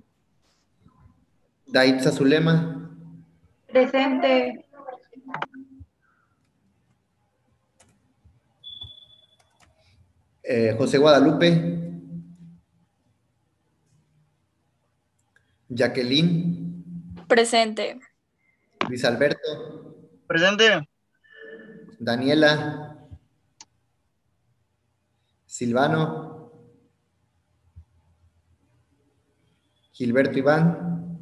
Daitza Zulema, Presente. eh, José Guadalupe, Jacqueline, Presente. Luis Alberto, Presente. Daniela, Silvano, Gilberto Iván,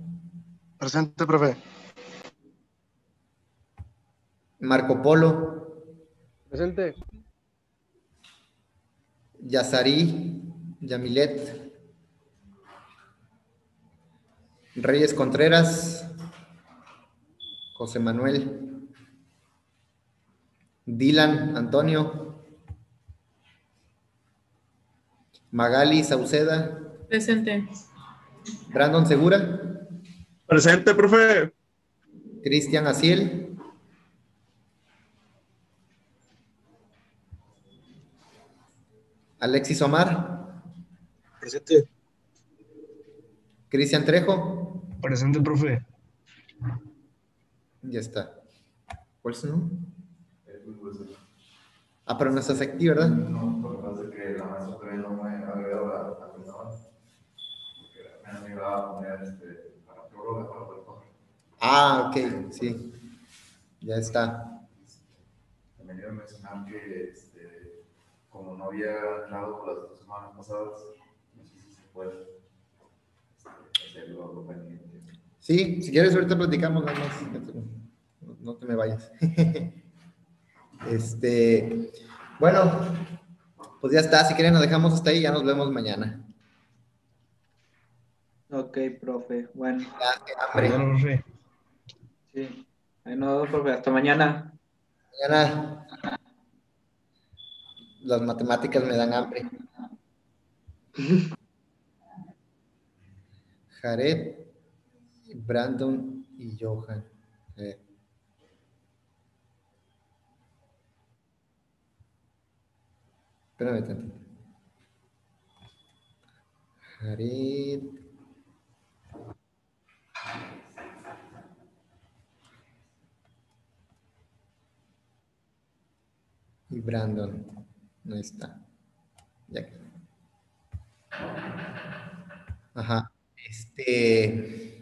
Presente, profe. Marco Polo, Presente. Yazarí, Yamilet, Reyes Contreras, José Manuel, Dylan Antonio, Magali Sauceda, Presente. Brandon Segura, Presente, profe. Cristian Asiel, Alexis Omar, Presente. Cristian Trejo, Presente, profe. ya está. ¿Cuál es su nombre? Ah, pero no estás aquí, ¿verdad? No, por lo que pasa es que la maestra todavía no me ha agregado la, la persona. Porque apenas me iba a poner este, para prórroga para poder coger. Ah, ok, sí. Ya está. También iba a mencionar que este, como no había entrado las dos semanas pasadas, no sé si se puede hacerlo algo pendiente. Sí, si quieres ahorita platicamos nada más. No, no te me vayas. Este, bueno, pues ya está. Si quieren nos dejamos hasta ahí, ya nos vemos mañana. Ok, profe. Bueno, Ya, hambre. Sí. Vemos, profe. Hasta mañana. Mañana las matemáticas me dan hambre. Jared, Brandon y Johan. Eh. Espérame tantito. Jared. Y Brandon no está. Ya. Ajá. Este.